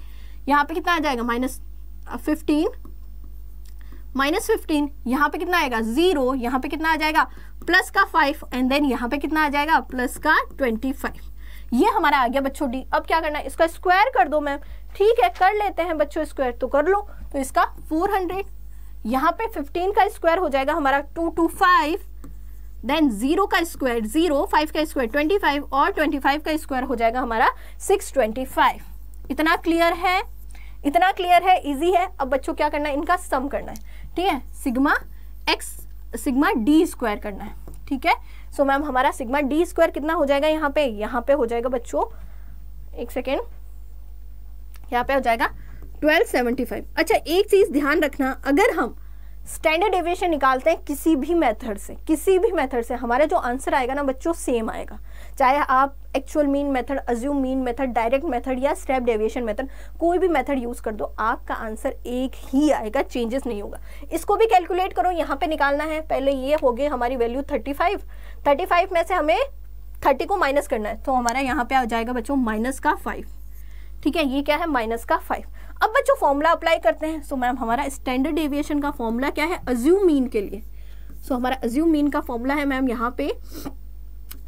यहाँ पे कितना आ जाएगा? माइनस फिफ्टीन माइनस फिफ्टीन यहाँ पे कितना आएगा? ज़ीरो यहाँ पे कितना आ जाएगा? प्लस का फाइव एंड देन यहाँ पे कितना आ जाएगा? प्लस का ट्वेंटी फाइव ये हमारा आ गया बच्चों डी अब क्या करना है? इसका स्क्वायर कर दो मैम. ठीक है, कर लेते हैं बच्चों स्क्वायर तो कर लो. तो इसका फोर हंड्रेड यहाँ पे 15 का स्क्वायर हो जाएगा हमारा two two five then zero का स्क्वायर ज़ीरो फाइव का स्क्वायर ट्वेंटी फाइव और ट्वेंटी फाइव का स्क्वायर हो जाएगा हमारा सिक्स ट्वेंटी फाइव इतना क्लियर है? इतना क्लियर है? इजी है? अब बच्चों क्या करना है? इनका सम करना है. ठीक है? Sigma x sigma d square करना है ठीक है? सो so, मैम हमारा सिग्मा डी स्क्वायर कितना हो जाएगा यहाँ पे? यहाँ पे हो जाएगा बच्चों एक सेकेंड यहाँ पे हो जाएगा 1275 अच्छा एक चीज़ ध्यान रखना अगर हम स्टैंडर्ड एविएशन निकालते हैं किसी भी मेथड से किसी भी मेथड से हमारा जो आंसर आएगा ना बच्चों सेम आएगा। चाहे आप actual mean method assume mean method direct method या स्टेप डेविएशन मेथड कोई भी मेथड यूज़ कर दो, आपका आंसर एक ही आएगा चेंजेस नहीं होगा। इसको भी कैलकुलेट करो, यहाँ पे निकालना है। पहले ये हो गई हमारी value thirty five thirty five में से हमें थर्टी को माइनस करना है तो हमारा यहाँ पे आ जाएगा बच्चों माइनस का फाइव ठीक है, ये क्या है? माइनस का फाइव अब बच्चों फॉर्मूला अप्लाई करते हैं। सो मैम हमारा स्टैंडर्ड डेविएशन का फॉर्मूला क्या है? अज्यूम मीन के लिए। सो हमारा अज्यूम मीन का फॉर्मूला है मैम यहाँ पे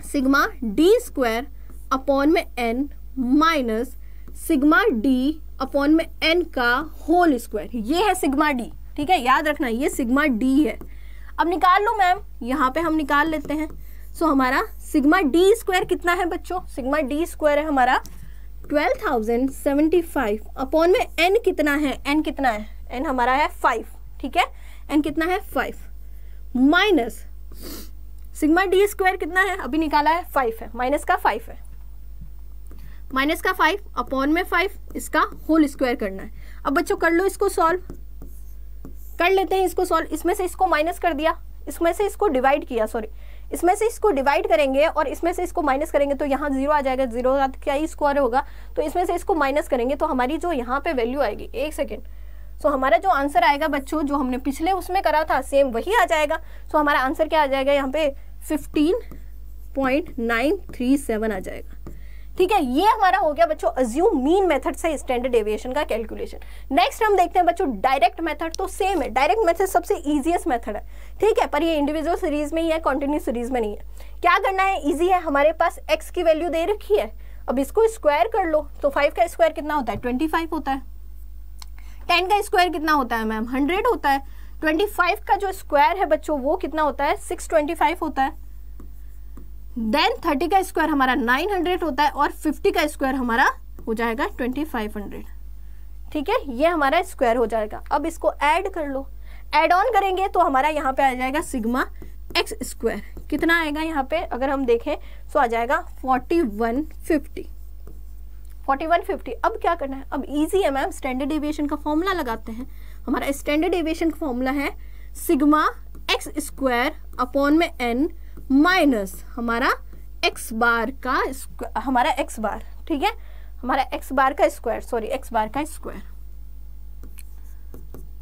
सिग्मा डी स्क्वायर अपॉन में n minus sigma d upon में एन का होल स्क्वायर। ये है सिग्मा डी ठीक है? याद रखना ये सिग्मा डी है। अब निकाल लो मैम यहाँ पे हम निकाल लेते हैं। सो so, हमारा सिग्मा डी स्क्वायर कितना है बच्चों? सिग्मा डी स्क्वायर है हमारा twelve thousand seventy five. Upon में एन कितना है? एन कितना है? एन हमारा है फाइव ठीक है? एन कितना है five minus sigma d square कितना है? अभी निकाला है फाइव है। माइनस का फाइव है। माइनस का फाइव अपॉन में फाइव इसका होल स्क्वायर करना है। अब बच्चों, कर लो इसको सॉल्व कर लेते हैं इसको सॉल्व इसमें से इसको माइनस कर दिया। इसमें से इसको डिवाइड किया सॉरी इसमें से इसको डिवाइड करेंगे और इसमें से इसको माइनस करेंगे तो यहाँ ज़ीरो आ जाएगा। ज़ीरो क्या ही स्क्वायर होगा? तो इसमें से इसको माइनस करेंगे तो हमारी जो यहाँ पे वैल्यू आएगी, एक सेकेंड सो हमारा जो आंसर आएगा बच्चों, जो हमने पिछले उसमें करा था सेम वही आ जाएगा। सो हमारा आंसर क्या आ जाएगा? यहाँ पे fifteen point nine three seven आ जाएगा। ठीक है? ये हमारा हो गया बच्चों अज्यूम मीन मेथड से स्टैंडर्ड एविएशन का कैलकुलेशन नेक्स्ट हम देखते हैं बच्चों डायरेक्ट मेथड तो सेम है। डायरेक्ट मेथड सबसे इजीएस्ट मेथड है। ठीक है? पर ये इंडिविजुअल सीरीज़ में ही है कॉन्टिन्यू सीरीज़ में नहीं है। क्या करना है? ईजी है। हमारे पास एक्स की वैल्यू दे रखी है। अब इसको स्क्वायर कर लो। तो फाइव का स्क्वायर कितना होता है? ट्वेंटी फाइव होता है। टेन का स्क्वायर कितना होता है मैम? हंड्रेड होता है। ट्वेंटी फाइव का जो स्क्वायर है बच्चों, वो कितना होता है? सिक्स ट्वेंटी फाइव होता है। देन थर्टी का स्क्वायर हमारा नाइन हंड्रेड होता है और फिफ्टी का स्क्वायर हमारा हो जाएगा ट्वेंटी फाइव हंड्रेड। ठीक है? ये हमारा स्क्वायर हो जाएगा। अब इसको ऐड कर लो। ऐड ऑन करेंगे तो हमारा यहाँ पे आ जाएगा सिग्मा एक्स स्क्वायर। कितना आएगा यहाँ पे? अगर हम देखें तो आ जाएगा forty one fifty. Forty one fifty अब क्या करना है? अब इजी है मैम स्टैंडर्ड एविएशन का फॉर्मूला लगाते हैं। हमारा स्टैंडर्ड एविएशन का फॉर्मूला है सिग्मा एक्स स्क्वायर अपॉन में एन माइनस हमारा एक्स बार का हमारा एक्स बार ठीक है? हमारा एक्स बार का स्क्वायर सॉरी एक्स बार का स्क्वायर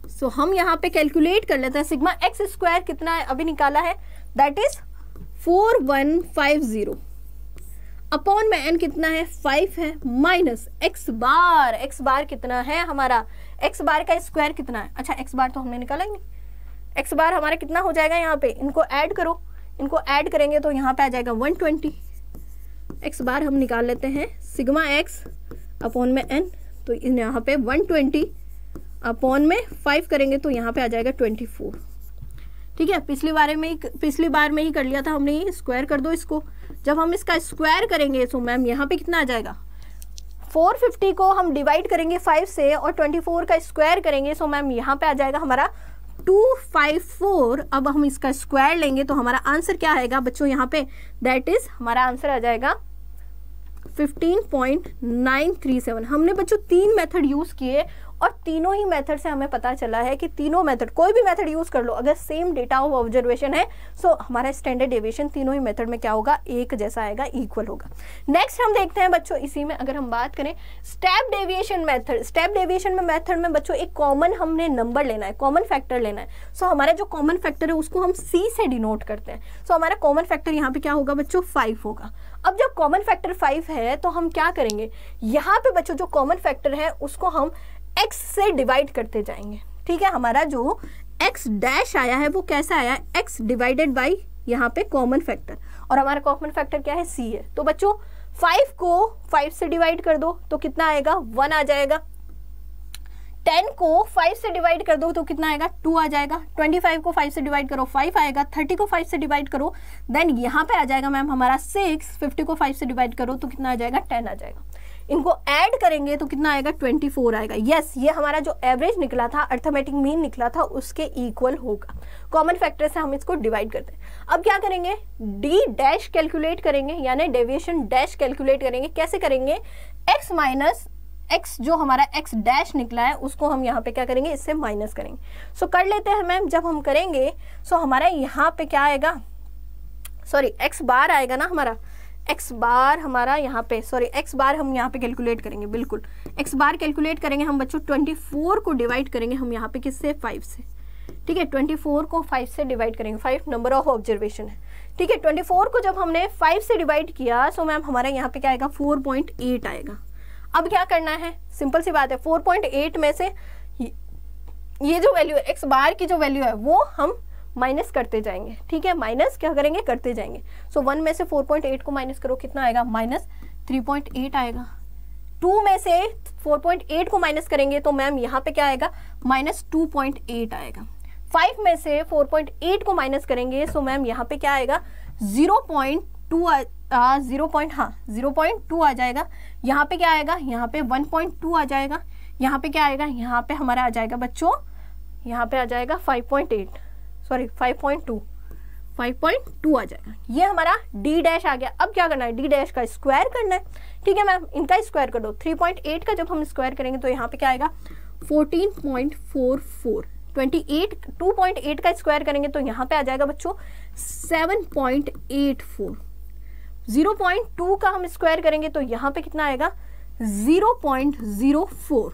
सो हम यहाँ पे कैलकुलेट कर लेते हैं सिग्मा एक्स स्क्वायर कितना है, अभी निकाला है that is four one five zero upon में एन कितना है? फाइव है minus x bar x bar कितना है हमारा? एक्स बार का स्क्वायर कितना है? अच्छा एक्स बार तो हमने निकाला ही नहीं। एक्स बार हमारा कितना हो जाएगा यहाँ पे? इनको ऐड करो। इनको ऐड करेंगे तो यहाँ पे आ जाएगा वन ट्वेंटी एक्स बार हम निकाल लेते हैं सिग्मा एक्स अपॉन में एन तो यहाँ पे वन ट्वेंटी अपॉन में फाइव करेंगे तो यहाँ पे आ जाएगा ट्वेंटी फोर ठीक है, पिछली बार में ही पिछली बार में ही कर लिया था हमने ये स्क्वायर कर दो इसको। जब हम इसका स्क्वायर करेंगे तो मैम यहाँ पे कितना आ जाएगा? 450 को हम डिवाइड करेंगे 5 से और 24 का स्क्वायर करेंगे सो मैम यहाँ पे आ जाएगा हमारा 254 अब हम इसका स्क्वायर लेंगे तो हमारा आंसर क्या आएगा? बच्चों, यहाँ पे दैट इज़ हमारा आंसर आ जाएगा 15.937 हमने बच्चों तीन मेथड यूज़ किए और तीनों ही मेथड से हमें पता चला है कि तीनों मेथड कोई भी मेथड यूज़ कर लो अगर सेम डेटा ऑफ़ ऑब्जर्वेशन है सो हमारा स्टैंडर्ड डेविएशन तीनों ही मेथड में क्या होगा? एक जैसा आएगा इक्वल होगा। नेक्स्ट हम देखते हैं बच्चों इसी में अगर हम बात करें step deviation method step deviation में मेथड में बच्चों एक कॉमन हमने नंबर लेना है कॉमन फैक्टर लेना है। सो so, हमारा जो कॉमन फैक्टर है उसको हम सी से डिनोट करते हैं। सो so, हमारा कॉमन फैक्टर यहाँ पे क्या होगा बच्चों? फाइव होगा। अब जब कॉमन फैक्टर फाइव है तो हम क्या करेंगे? यहाँ पे बच्चों जो कॉमन फैक्टर है उसको हम एक्स से डिवाइड करते जाएँगे। ठीक है, हमारा जो एक्स डैश आया है, वो कैसा आया? एक्स डिवाइडेड बाई यहाँ पे कॉमन फैक्टर और हमारा कॉमन फैक्टर क्या है? सी है। तो बच्चों फाइव को फाइव से डिवाइड कर दो तो कितना आएगा? वन आ जाएगा। टेन को फाइव से डिवाइड कर दो तो कितना आएगा? टू आ जाएगा। ट्वेंटी फाइव को फाइव से डिवाइड करो फाइव आएगा। थर्टी को फाइव से डिवाइड करो देन यहाँ पे आ जाएगा मैम हमारा सिक्स फिफ्टी को फाइव से डिवाइड करो तो कितना आ जाएगा? टेन आ जाएगा। इनको ऐड करेंगे तो कितना आएगा? ट्वेंटी फोर आएगा। यस yes, ये हमारा जो एवरेज निकला था अर्थमेटिक मीन निकला था उसके इक्वल होगा। कॉमन फैक्टर से हम इसको डिवाइड करते हैं। अब क्या करेंगे? डी डैश कैलकुलेट करेंगे यानी डेविएशन डैश कैलकुलेट करेंगे। कैसे करेंगे? एक्स माइनस एक्स जो हमारा एक्स डैश निकला है उसको हम यहाँ पे क्या करेंगे? इससे माइनस करेंगे। सो so, कर लेते हैं मैम जब हम करेंगे सो so, हमारा यहाँ पे क्या आएगा? सॉरी एक्स बार आएगा ना हमारा? एक्स बार हमारा यहाँ पे सॉरी एक्स बार हम यहाँ पे कैलकुलेट करेंगे, बिल्कुल। एक्स बार कैलकुलेट करेंगे हम बच्चों ट्वेंटी फोर को डिवाइड करेंगे हम यहाँ पे किससे? फाइव से। ठीक है ट्वेंटी फोर को फाइव से डिवाइड करेंगे। फाइव नंबर ऑफ़ ऑब्जर्वेशन है। ठीक है ट्वेंटी फोर को जब हमने फाइव से डिवाइड किया सो मैम हमारा यहाँ पे क्या आएगा? फोर पॉइंट एट आएगा। अब क्या करना है? सिंपल सी बात है फोर पॉइंट एट में से ये जो वैल्यू है एक्स बार की जो वैल्यू है, वो हम माइनस करते जाएँगे ठीक है? माइनस क्या करेंगे? करते जाएँगे। सो so, वन में से 4.8 को माइनस करो कितना आएगा? माइनस 3.8 आएगा। टू में से 4.8 को माइनस करेंगे तो मैम यहाँ पे क्या आएगा? माइनस टू आएगा। फाइव में से 4.8 को माइनस करेंगे सो मैम यहाँ पे क्या आएगा? Zero point two zero point हाँ ज़ीरो पॉइंट टू आ जाएगा। यहाँ पे क्या आएगा? यहाँ पे वन पॉइंट टू आ जाएगा। यहाँ पे क्या आएगा? यहाँ पे हमारा आ जाएगा बच्चों यहाँ पे आ जाएगा फाइव पॉइंट एट सॉरी 5.2 5.2 आ जाएगा। ये हमारा डी डैश आ गया। अब क्या करना है? डी डैश का स्क्वायर करना है। ठीक है, मैम? इनका स्क्वायर कर दो। 3.8 का जब हम स्क्वायर करेंगे तो यहाँ पे क्या आएगा? 14.44 28 2.8 का स्क्वायर करेंगे तो यहाँ पे आ जाएगा बच्चों 7.84 0.2 का हम स्क्वायर करेंगे तो यहाँ पे कितना आएगा? 0.04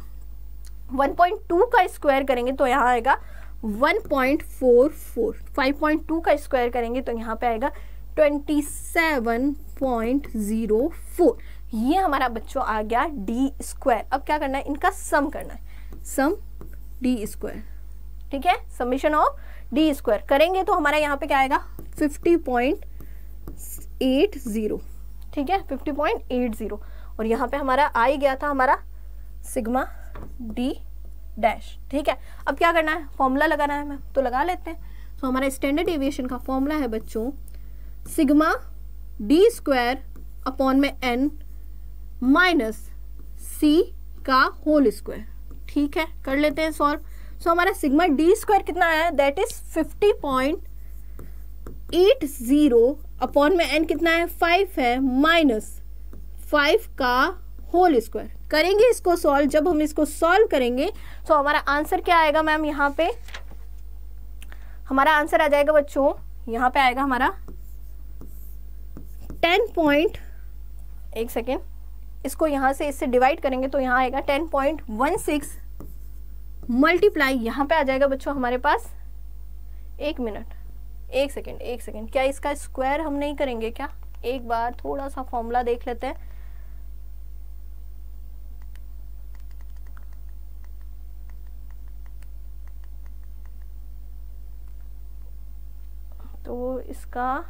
1.2 का स्क्वायर करेंगे तो यहाँ आएगा 1.44 5.2 का स्क्वायर करेंगे तो यहाँ पे आएगा 27.04 ये हमारा बच्चों आ गया डी स्क्वायर अब क्या करना है? इनका सम करना है। सम डी स्क्वायर ठीक है? समीशन ऑफ़ डी स्क्वायर करेंगे तो हमारा यहाँ पे क्या आएगा? 50.80 ठीक है? 50.80 और यहाँ पे हमारा आ ही गया था हमारा सिग्मा डी डैश ठीक है? अब क्या करना है? फॉर्मूला लगाना है मैम तो लगा लेते हैं। तो हमारा स्टैंडर्ड एविएशन का फॉर्मूला है बच्चों सिग्मा डी स्क्वायर अपॉन में एन माइनस सी का होल स्क्वायर ठीक है? कर लेते हैं सॉल्व सो so, हमारा सिग्मा डी स्क्वायर कितना है that is fifty point eight zero upon में एन कितना है? फाइव है माइनस फाइव का होल स्क्वायर करेंगे इसको सॉल्व जब हम इसको सॉल्व करेंगे तो हमारा आंसर क्या आएगा मैम यहाँ पे? हमारा आंसर आ जाएगा बच्चों, यहाँ पे आएगा हमारा टेन पॉइंट एक सेकेंड इसको यहाँ से इससे डिवाइड करेंगे तो यहाँ आएगा ten point one six multiply यहाँ पे आ जाएगा बच्चों हमारे पास, एक मिनट एक सेकेंड एक सेकेंड क्या इसका स्क्वायर हम नहीं करेंगे क्या? एक बार थोड़ा सा फॉर्मूला देख लेते हैं। तो इसका,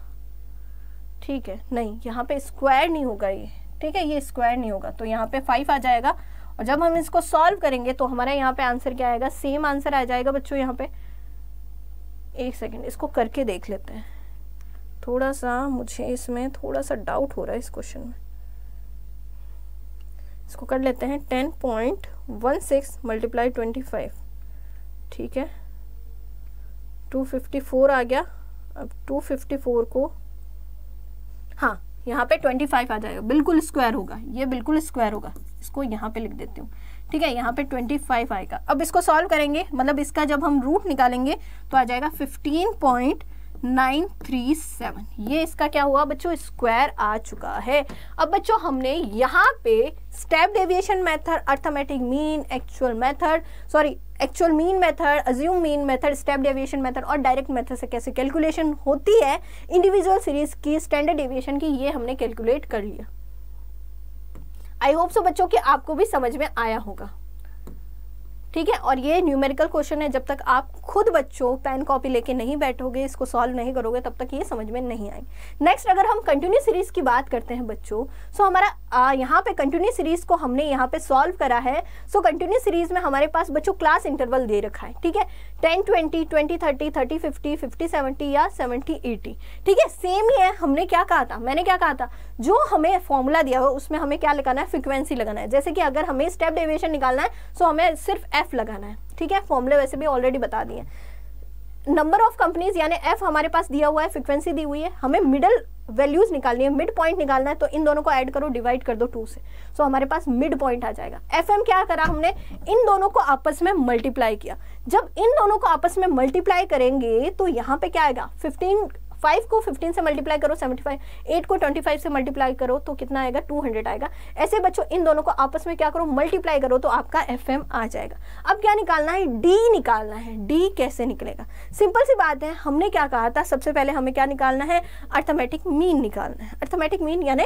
ठीक है, नहीं, यहाँ पे स्क्वायर नहीं होगा ये, ठीक है, ये स्क्वायर नहीं होगा तो यहाँ पे फाइव आ जाएगा, और जब हम इसको सॉल्व करेंगे तो हमारा यहाँ पे आंसर क्या आएगा? सेम आंसर आ जाएगा बच्चों यहाँ पे। एक सेकेंड इसको करके देख लेते हैं। थोड़ा सा मुझे इसमें थोड़ा सा डाउट हो रहा है इस क्वेश्चन में। इसको कर लेते हैं ten point one six multiply twenty five ठीक है? टू फिफ्टी फोर आ गया। अब टू फिफ्टी फोर को हाँ यहाँ पे ट्वेंटी फाइव आ जाएगा। बिल्कुल स्क्वायर होगा। ये बिल्कुल स्क्वायर होगा। इसको यहाँ पे लिख देती हूँ। ठीक है, यहाँ पे ट्वेंटी फाइव आएगा। अब इसको सॉल्व करेंगे। मतलब इसका जब हम रूट निकालेंगे तो आ जाएगा fifteen point nine three seven. ये इसका क्या हुआ बच्चों? स्क्वायर आ चुका है। अब बच्चों, हमने यहाँ पे step deviation method, arithmetic mean, actual method, sorry, actual mean method assume mean method, step deviation method और डायरेक्ट मेथड से कैसे कैलकुलेशन होती है इंडिविजुअल सीरीज़ की स्टैंडर्ड डेविएशन की, ये हमने कैलकुलेट कर लिया। आई होप सो बच्चों कि आपको भी समझ में आया होगा। ठीक है? और ये न्यूमेरिकल क्वेश्चन है, जब तक आप खुद बच्चों पेन कॉपी लेके नहीं बैठोगे, इसको सॉल्व नहीं करोगे, तब तक ये समझ में नहीं आएँगे नेक्स्ट अगर हम कंटिन्यू सीरीज़ की बात करते हैं बच्चों सो हमारा यहाँ पे कंटिन्यू सीरीज़ को हमने यहाँ पे सॉल्व करा है सो कंटिन्यू सीरीज़ में हमारे पास बच्चों क्लास इंटरवल दे रखा है, ठीक है? Ten twenty twenty thirty thirty fifty fifty seventy या सेवेंटी एटी ठीक है? सेम ही है, हमने क्या कहा था? मैंने क्या कहा था? जो हमें फॉर्मूला दिया हुआ उसमें हमें क्या लगाना है? फ्रिक्वेंसी लगाना है। जैसे कि अगर हमें स्टेप डेविएशन निकालना है सो हमें सिर्फ़ एफ़ लगाना है ठीक है? फॉर्मूले वैसे भी ऑलरेडी बता दिए नंबर ऑफ़ कंपनीज़ यानी एफ़ हमारे पास दिया हुआ है फ्रिक्वेंसी दी हुई है। हमें मिडल वैल्यूज़ निकालनी है मिड पॉइंट निकालना है तो इन दोनों को ऐड करो डिवाइड कर दो टू से। सो so, हमारे पास मिड पॉइंट आ जाएगा। एफ़ एम क्या करा हमने? इन दोनों को आपस में मल्टीप्लाई किया। जब इन दोनों को आपस में मल्टीप्लाई करेंगे तो यहाँ पे क्या आएगा? फिफ्टीन फाइव को फिफ्टीन से मल्टीप्लाई करो सेवेंटी फाइव एट को ट्वेंटी फाइव से मल्टीप्लाई करो तो कितना आएगा? टू हंड्रेड आएगा। ऐसे बच्चों, इन दोनों को आपस में क्या करो? मल्टीप्लाई करो तो आपका एफ़ एम आ जाएगा। अब क्या निकालना है? डी निकालना है। डी कैसे निकलेगा? सिंपल सी बात है, हमने क्या कहा था? सबसे पहले हमें क्या निकालना है? अर्थमेटिक मीन निकालना है। अर्थमेटिक मीन यानी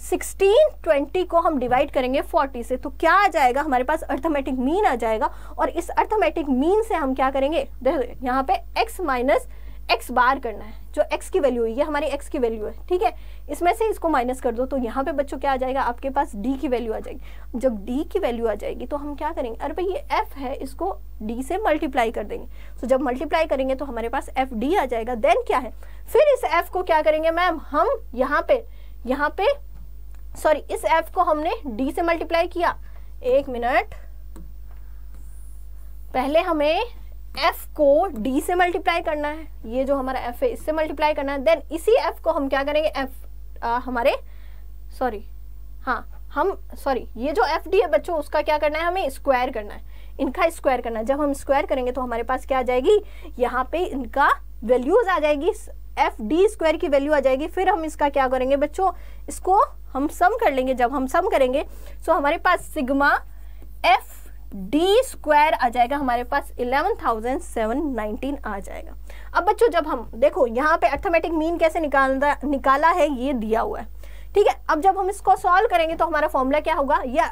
सिक्सटीन ट्वेंटी को हम डिवाइड करेंगे फोर्टी से। तो क्या आ जाएगा? हमारे पास अर्थमेटिक मीन आ जाएगा और इस अर्थमेटिक मीन से हम क्या करेंगे? यहाँ पे x माइनस एक्स बार करना है। जो एक्स की वैल्यू है, ये हमारी एक्स की वैल्यू है, ठीक है? इसमें से इसको माइनस कर दो तो यहाँ पे बच्चों क्या आ जाएगा? आपके पास डी की वैल्यू आ जाएगी। जब डी की वैल्यू आ जाएगी तो हम क्या करेंगे? अरे भाई, ये एफ़ है, इसको डी से मल्टीप्लाई कर देंगे। तो जब मल्टीप्लाई करेंगे तो हमारे पास एफ़ डी आ जाएगा। देन क्या है? फिर इस एफ़ को क्या करेंगे मैम हम यहाँ पे यहाँ पे सॉरी इस एफ़ को हमने डी से मल्टीप्लाई किया। एक मिनट। पहले हमें एफ़ को डी से मल्टीप्लाई करना है। ये जो हमारा एफ़ है, इससे मल्टीप्लाई करना है। देन इसी एफ़ को हम क्या करेंगे? एफ़ हमारे सॉरी हाँ हम सॉरी ये जो एफ़ डी है बच्चों, उसका क्या करना है? हमें स्क्वायर करना है। इनका स्क्वायर करना है। जब हम स्क्वायर करेंगे तो हमारे पास क्या आ जाएगी? यहाँ पे इनका वैल्यूज़ आ जाएगी। एफ़ डी स्क्वायर की वैल्यू आ जाएगी। फिर हम इसका क्या करेंगे बच्चों? इसको हम सम कर लेंगे। जब हम सम करेंगे सो हमारे पास सिग्मा एफ़ डी स्क्वायर आ जाएगा हमारे पास 11,719 आ जाएगा। अब बच्चों जब हम देखो यहाँ पे अर्थमेटिक मीन कैसे निकालना निकाला है ये दिया हुआ है। ठीक है अब जब हम इसको सॉल्व करेंगे तो हमारा फॉर्मूला क्या होगा? ये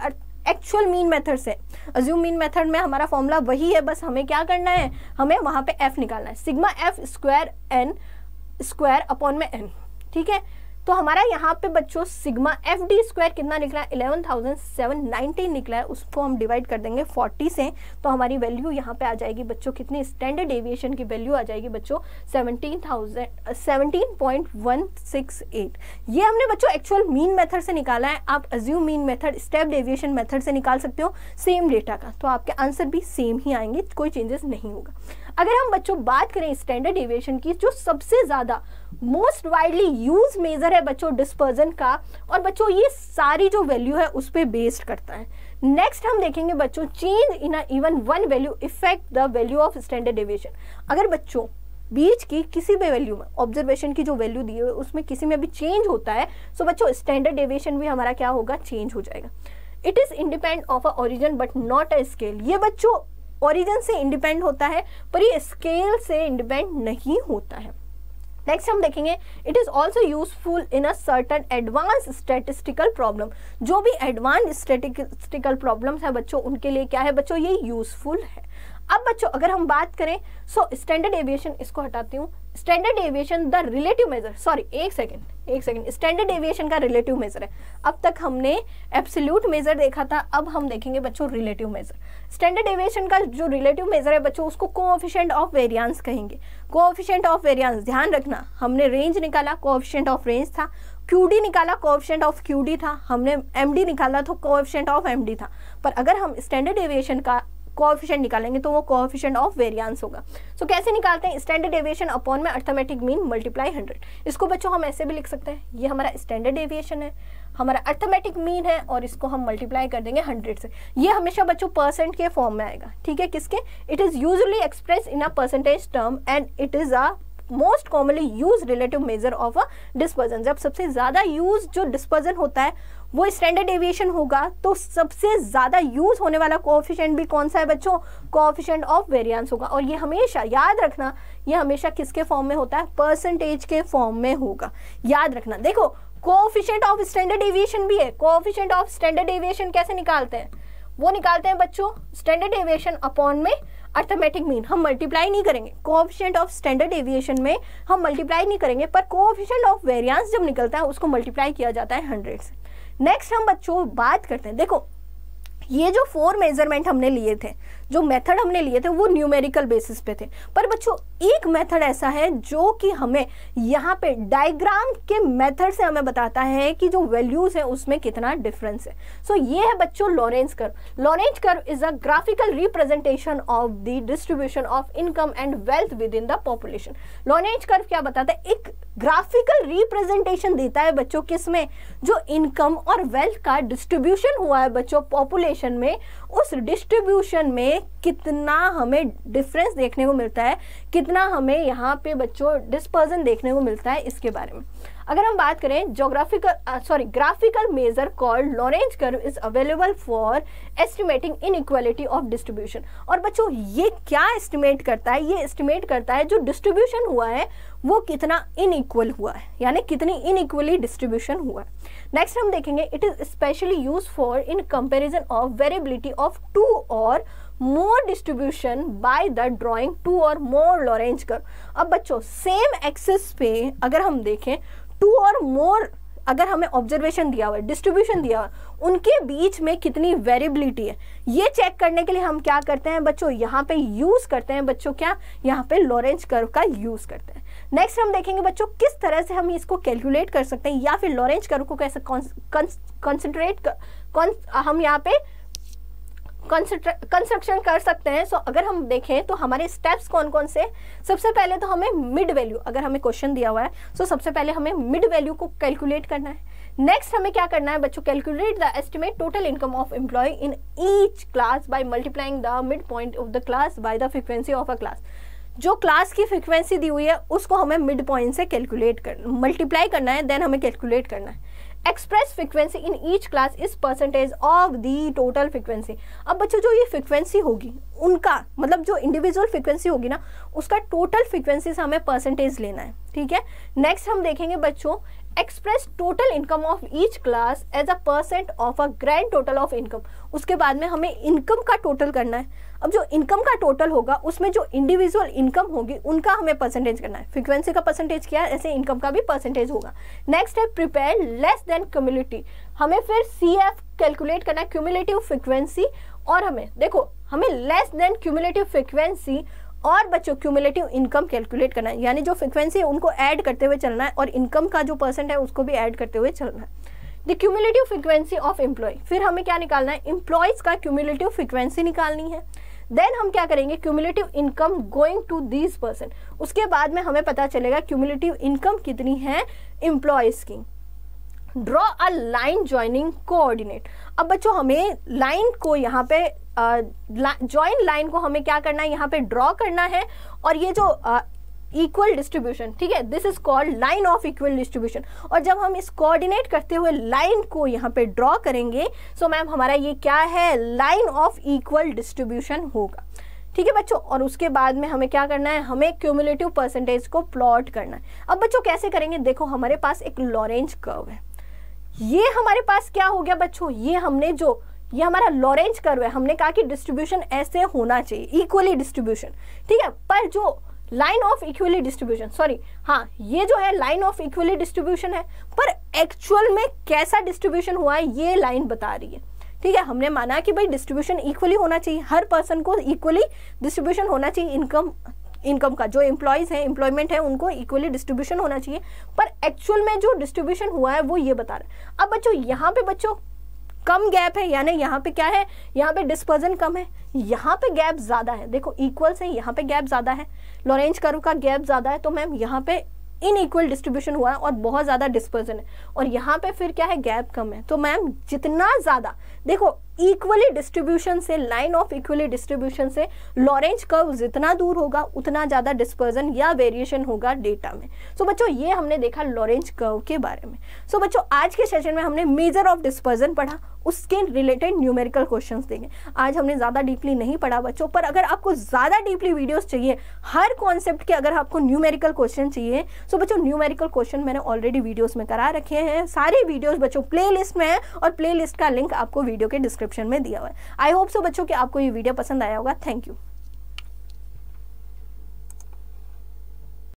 एक्चुअल मीन मेथड से। अज्यूम मीन मेथड में हमारा फॉर्मूला वही है बस हमें क्या करना है? हमें वहाँ पे एफ़ निकालना है। Sigma F square N square upon में एन ठीक है? तो हमारा यहाँ पे बच्चों सिग्मा एफ़ डी स्क्वायर कितना निकला? है इलेवन थाउज़ेंड सेवन नाइनटीन निकला है, उसको हम डिवाइड कर देंगे फोर्टी से। तो हमारी वैल्यू यहाँ पे आ जाएगी बच्चों, कितनी? स्टैंडर्ड एविएशन की वैल्यू आ जाएगी बच्चों seventeen thousand seventeen point one six eight ये हमने बच्चों एक्चुअल मीन मेथड से निकाला है। आप assume mean method step deviation method से निकाल सकते हो सेम डेटा का। तो आपके आंसर भी सेम ही आएँगे, कोई चेंजेस नहीं होगा। अगर हम बच्चों बात करें स्टैंडर्ड एविएशन की, जो सबसे ज़्यादा मोस्ट वाइडली यूज़ मेजर है बच्चों डिस्पर्जन का, और बच्चों ये सारी जो वैल्यू है उस पर बेस्ड करता है। नेक्स्ट हम देखेंगे बच्चों change in even one value effect the value of standard deviation अगर बच्चों बीच की किसी भी वैल्यू में ऑब्जर्वेशन की जो वैल्यू दी है, उसमें किसी में भी चेंज होता है सो so बच्चों स्टैंडर्ड एविएशन भी हमारा क्या होगा? चेंज हो जाएगा। It is independent of a origin but not a scale ये बच्चों ओरिजिन से इंडिपेंड होता है, पर ये स्केल से इंडिपेंड नहीं होता है। नेक्स्ट हम देखेंगे it is also useful in a certain advance statistical problem जो भी एडवांस स्टेटिस्टिकल प्रॉब्लम्स है बच्चों, उनके लिए क्या है बच्चों? ये यूजफुल है। अब बच्चों, अगर हम बात करें सो स्टैंडर्ड एविएशन इसको हटाती हूँ। Standard deviation the relative measure sorry एक सेकेंड एक सेकेंड स्टैंडर्ड एविएशन का रिलेटिव मेजर है. अब तक हमने एब्सोल्यूट मेजर देखा था, अब हम देखेंगे बच्चों रिलेटिव मेजर स्टैंडर्ड एविएशन का जो रिलेटिव मेजर है बच्चों, उसको कोऑफिशिएंट ऑफ़ वेरिएंस कहेंगे. कोऑफिशिएंट ऑफ़ वेरिएंस ध्यान रखना, हमने रेंज निकाला कोऑफिशिएंट ऑफ़ रेंज था. क्यूडी निकाला कोऑफिशिएंट ऑफ़ क्यूडी था. हमने एमडी निकाला तो कोऑफिशिएंट ऑफ़ एमडी था. पर अगर हम स्टैंडर्ड एविएशन का कोऑफिशिएंट निकालेंगे तो वो कोऑफिशिएंट ऑफ़ वेरिएंस होगा। सो so, कैसे निकालते हैं? स्टैंडर्ड एविएशन अपॉन में अर्थमेटिक मीन मल्टीप्लाई हंड्रेड इसको बच्चों हम ऐसे भी लिख सकते हैं। ये हमारा स्टैंडर्ड एविएशन है हमारा अर्थमेटिक मीन है और इसको हम मल्टीप्लाई कर देंगे हंड्रेड से। ये हमेशा बच्चों परसेंट के फॉर्म में आएगा ठीक है? किसके? It is usually express in a percentage term and it is a most commonly use relative measure of a dispersion जब सबसे ज़्यादा यूज़ जो डिस्पर्जन होता है वो स्टैंडर्ड एविएशन होगा तो सबसे ज़्यादा यूज़ होने वाला कोऑफिशिएंट भी कौन सा है बच्चों? कोऑफिशिएंट ऑफ़ वेरिएंस होगा। और ये हमेशा, याद रखना, ये हमेशा किसके फॉर्म में होता है? परसेंटेज के फॉर्म में होगा। याद रखना, देखो कोऑफिशिएंट ऑफ़ स्टैंडर्ड एविएशन भी है। कोऑफिशिएंट ऑफ़ स्टैंडर्ड एविएशन कैसे निकालते हैं? वो निकालते हैं बच्चों स्टैंडर्ड एविएशन अपॉन में अर्थमेटिक मीन हम मल्टीप्लाई नहीं करेंगे। कोऑफिशिएंट ऑफ़ स्टैंडर्ड एविएशन में हम मल्टीप्लाई नहीं करेंगे, पर कोऑफिशिएंट ऑफ़ वेरिएंस जब निकलता है, उसको मल्टीप्लाई किया जाता है हंड्रेड से। नेक्स्ट हम बच्चों बात करते हैं। देखो ये जो फोर मेज़रमेंट हमने लिए थे जो मेथड हमने लिए थे वो न्यूमेरिकल बेसिस पे थे। पर बच्चों एक मेथड ऐसा है जो कि हमें यहाँ पे डायग्राम के मेथड से हमें बताता है कि जो वैल्यूज़ है उसमें कितना डिफरेंस है। सो so, ये है बच्चों Lorenz curve Lorenz curve is a graphical representation of the distribution of income and wealth within the population Lorenz curve क्या बताता है? एक ग्राफिकल रिप्रेजेंटेशन देता है बच्चों किसमें? जो इनकम और वेल्थ का डिस्ट्रीब्यूशन हुआ है बच्चों पॉपुलेशन में उस डिस्ट्रीब्यूशन में कितना हमें डिफरेंस देखने को मिलता है, कितना हमें यहाँ पे बच्चों डिस्पर्जन देखने को मिलता है इसके बारे में। अगर हम बात करें geographical sorry graphical measure called Lorenz curve is available for estimating inequality of distribution और बच्चों, ये क्या एस्टिमेट करता है? ये एस्टिमेट करता है जो डिस्ट्रीब्यूशन हुआ है, वो कितना इनइक्वल हुआ है, यानी कितनी इनइक्वली डिस्ट्रीब्यूशन हुआ है। नेक्स्ट हम देखेंगे it is specially use for in comparison of variability of two or more distribution by the drawing two or more Lorenz कर अब बच्चों सेम एक्सेस पे अगर हम देखें टू और मोर अगर हमें ऑब्जर्वेशन दिया हुआ है डिस्ट्रीब्यूशन दिया हुआ है, उनके बीच में कितनी वेरिएबिलिटी है? ये चेक करने के लिए हम क्या करते हैं बच्चों? यहाँ पे यूज़ करते हैं बच्चों क्या? यहाँ पे लॉरेंज कर्व का यूज़ करते हैं। नेक्स्ट हम देखेंगे बच्चों किस तरह से हम इसको कैलकुलेट कर सकते हैं या फिर लॉरेंज कर्व को कैसे कॉन्सेंट्रेट हम यहाँ पे कंस्ट्रक्शन कर सकते हैं। सो so, अगर हम देखें तो हमारे स्टेप्स कौन कौन से? सबसे पहले तो हमें मिड वैल्यू अगर हमें क्वेश्चन दिया हुआ है सो so, सबसे पहले हमें मिड वैल्यू को कैलकुलेट करना है। नेक्स्ट हमें क्या करना है बच्चों? Calculate the estimate total income of employ in each class by multiplying the mid point of the class by the frequency of a class जो क्लास की फ्रिक्वेंसी दी हुई है उसको हमें मिड पॉइंट से कैलकुलेट कर मल्टीप्लाई करना है देन हमें कैलकुलेट करना है। Express frequency in each class is percentage of the total frequency अब बच्चों, जो ये फ्रिक्वेंसी होगी, उनका मतलब जो इंडिविजुअल फ्रिक्वेंसी होगी ना, उसका टोटल फ्रिक्वेंसी से हमें परसेंटेज लेना है, ठीक है? नेक्स्ट हम देखेंगे बच्चों express total income of each class as a percent of a grand total of income उसके बाद में हमें इनकम का टोटल करना है। अब जो इनकम का टोटल होगा, उसमें जो इंडिविजुअल इनकम होगी, उनका हमें परसेंटेज करना है। फ्रीक्वेंसी का परसेंटेज क्या है? ऐसे इनकम का भी परसेंटेज होगा। नेक्स्ट है प्रिपेयर लेस देन कम्युनिटी हमें फिर सी एफ़ कैलकुलेट करना है क्यूमुलेटिव फ्रिक्वेंसी और हमें, देखो, हमें लेस देन क्यूमुलेटिव फ्रिक्वेंसी और बच्चों क्यूमुलेटिव इनकम कैलकुलेट करना है। यानी जो फ्रिक्वेंसी है, उनको ऐड करते हुए चलना है, और इनकम का जो परसेंट है, उसको भी ऐड करते हुए चलना है। The cumulative frequency of employ फिर हमें क्या निकालना है? एम्प्लॉयज़ का क्यूमुलेटिव फ्रिक्वेंसी निकालनी है। देन हम क्या करेंगे? Cumulative income going to this person उसके बाद में हमें पता चलेगा क्यूमुलेटिव इनकम कितनी है? एम्प्लॉयज़ की draw a line joining coordinate अब बच्चों हमें लाइन को यहाँ पे ज्वाइन uh, लाइन को हमें क्या करना है? यहाँ पे ड्रॉ करना है। और ये जो इक्वल डिस्ट्रीब्यूशन ठीक है? This is called line of equal distribution और जब हम इस कोऑर्डिनेट करते हुए लाइन को यहाँ पे ड्रॉ करेंगे सो so मैम हमारा ये क्या है? लाइन ऑफ़ इक्वल डिस्ट्रीब्यूशन होगा। ठीक है बच्चों? और उसके बाद में हमें क्या करना है? हमें क्यूमुलेटिव परसेंटेज को प्लॉट करना है। अब बच्चों, कैसे करेंगे? देखो, हमारे पास एक लॉरेंज कर्व है। ये हमारे पास क्या हो गया बच्चों? ये हमने जो, ये हमारा लॉरेंज कर्व है, हमने कहा कि डिस्ट्रीब्यूशन ऐसे होना चाहिए इक्वली डिस्ट्रीब्यूशन ठीक है? पर जो line of equally distribution sorry हाँ ये जो है लाइन ऑफ़ इक्वली डिस्ट्रीब्यूशन है, पर एक्चुअल में कैसा डिस्ट्रीब्यूशन हुआ है, ये लाइन बता रही है। ठीक है, हमने माना कि भाई डिस्ट्रीब्यूशन इक्वली होना चाहिए, हर पर्सन को इक्वली डिस्ट्रीब्यूशन होना चाहिए इनकम इनकम का, जो एम्प्लॉयज़ हैं एम्प्लॉयमेंट है, उनको इक्वली डिस्ट्रीब्यूशन होना चाहिए, पर एक्चुअल में जो डिस्ट्रीब्यूशन हुआ है, वो ये बता रहा है। अब बच्चों, यहाँ पे बच्चों कम गैप है, यानी यहाँ पे क्या है? यहाँ पे डिस्पर्जन कम है। यहाँ पे गैप ज़्यादा है। देखो इक्वल से यहाँ पे गैप ज़्यादा है। लॉरेंज करो का गैप ज़्यादा है तो मैम यहाँ पे इन इक्वल डिस्ट्रीब्यूशन हुआ है और बहुत ज़्यादा डिस्पर्जन है। और यहाँ पे फिर क्या है? गैप कम है। तो मैम जितना ज़्यादा देखो इक्वली डिस्ट्रीब्यूशन से लाइन ऑफ़ इक्वली डिस्ट्रीब्यूशन से लॉरेंज कर्व जितना दूर होगा उतना ज़्यादा डिस्पर्जन या वेरिएशन होगा डेटा में। सो so, बच्चों ये हमने देखा लॉरेंज कर्व के बारे में। सो so, बच्चों आज के सेशन में हमने मेजर ऑफ़ डिस्पर्जन पढ़ा उसके रिलेटेड न्यूमेरिकल क्वेश्चंस देंगे। आज हमने ज़्यादा डीपली नहीं पढ़ा बच्चों पर अगर आपको ज़्यादा डीपली वीडियोस चाहिए हर कॉन्सेप्ट के अगर आपको न्यूमेरिकल क्वेश्चन चाहिए सो बच्चों न्यूमेरिकल क्वेश्चन मैंने ऑलरेडी वीडियोस में करा रखे हैं। सारे वीडियोस बच्चों प्ले में है और प्ले का लिंक आपको वीडियो के डिस्क्रिप्शन में दिया हुआ है। आई होप सो बच्चों कि आपको ये वीडियो पसंद आया होगा। Thank you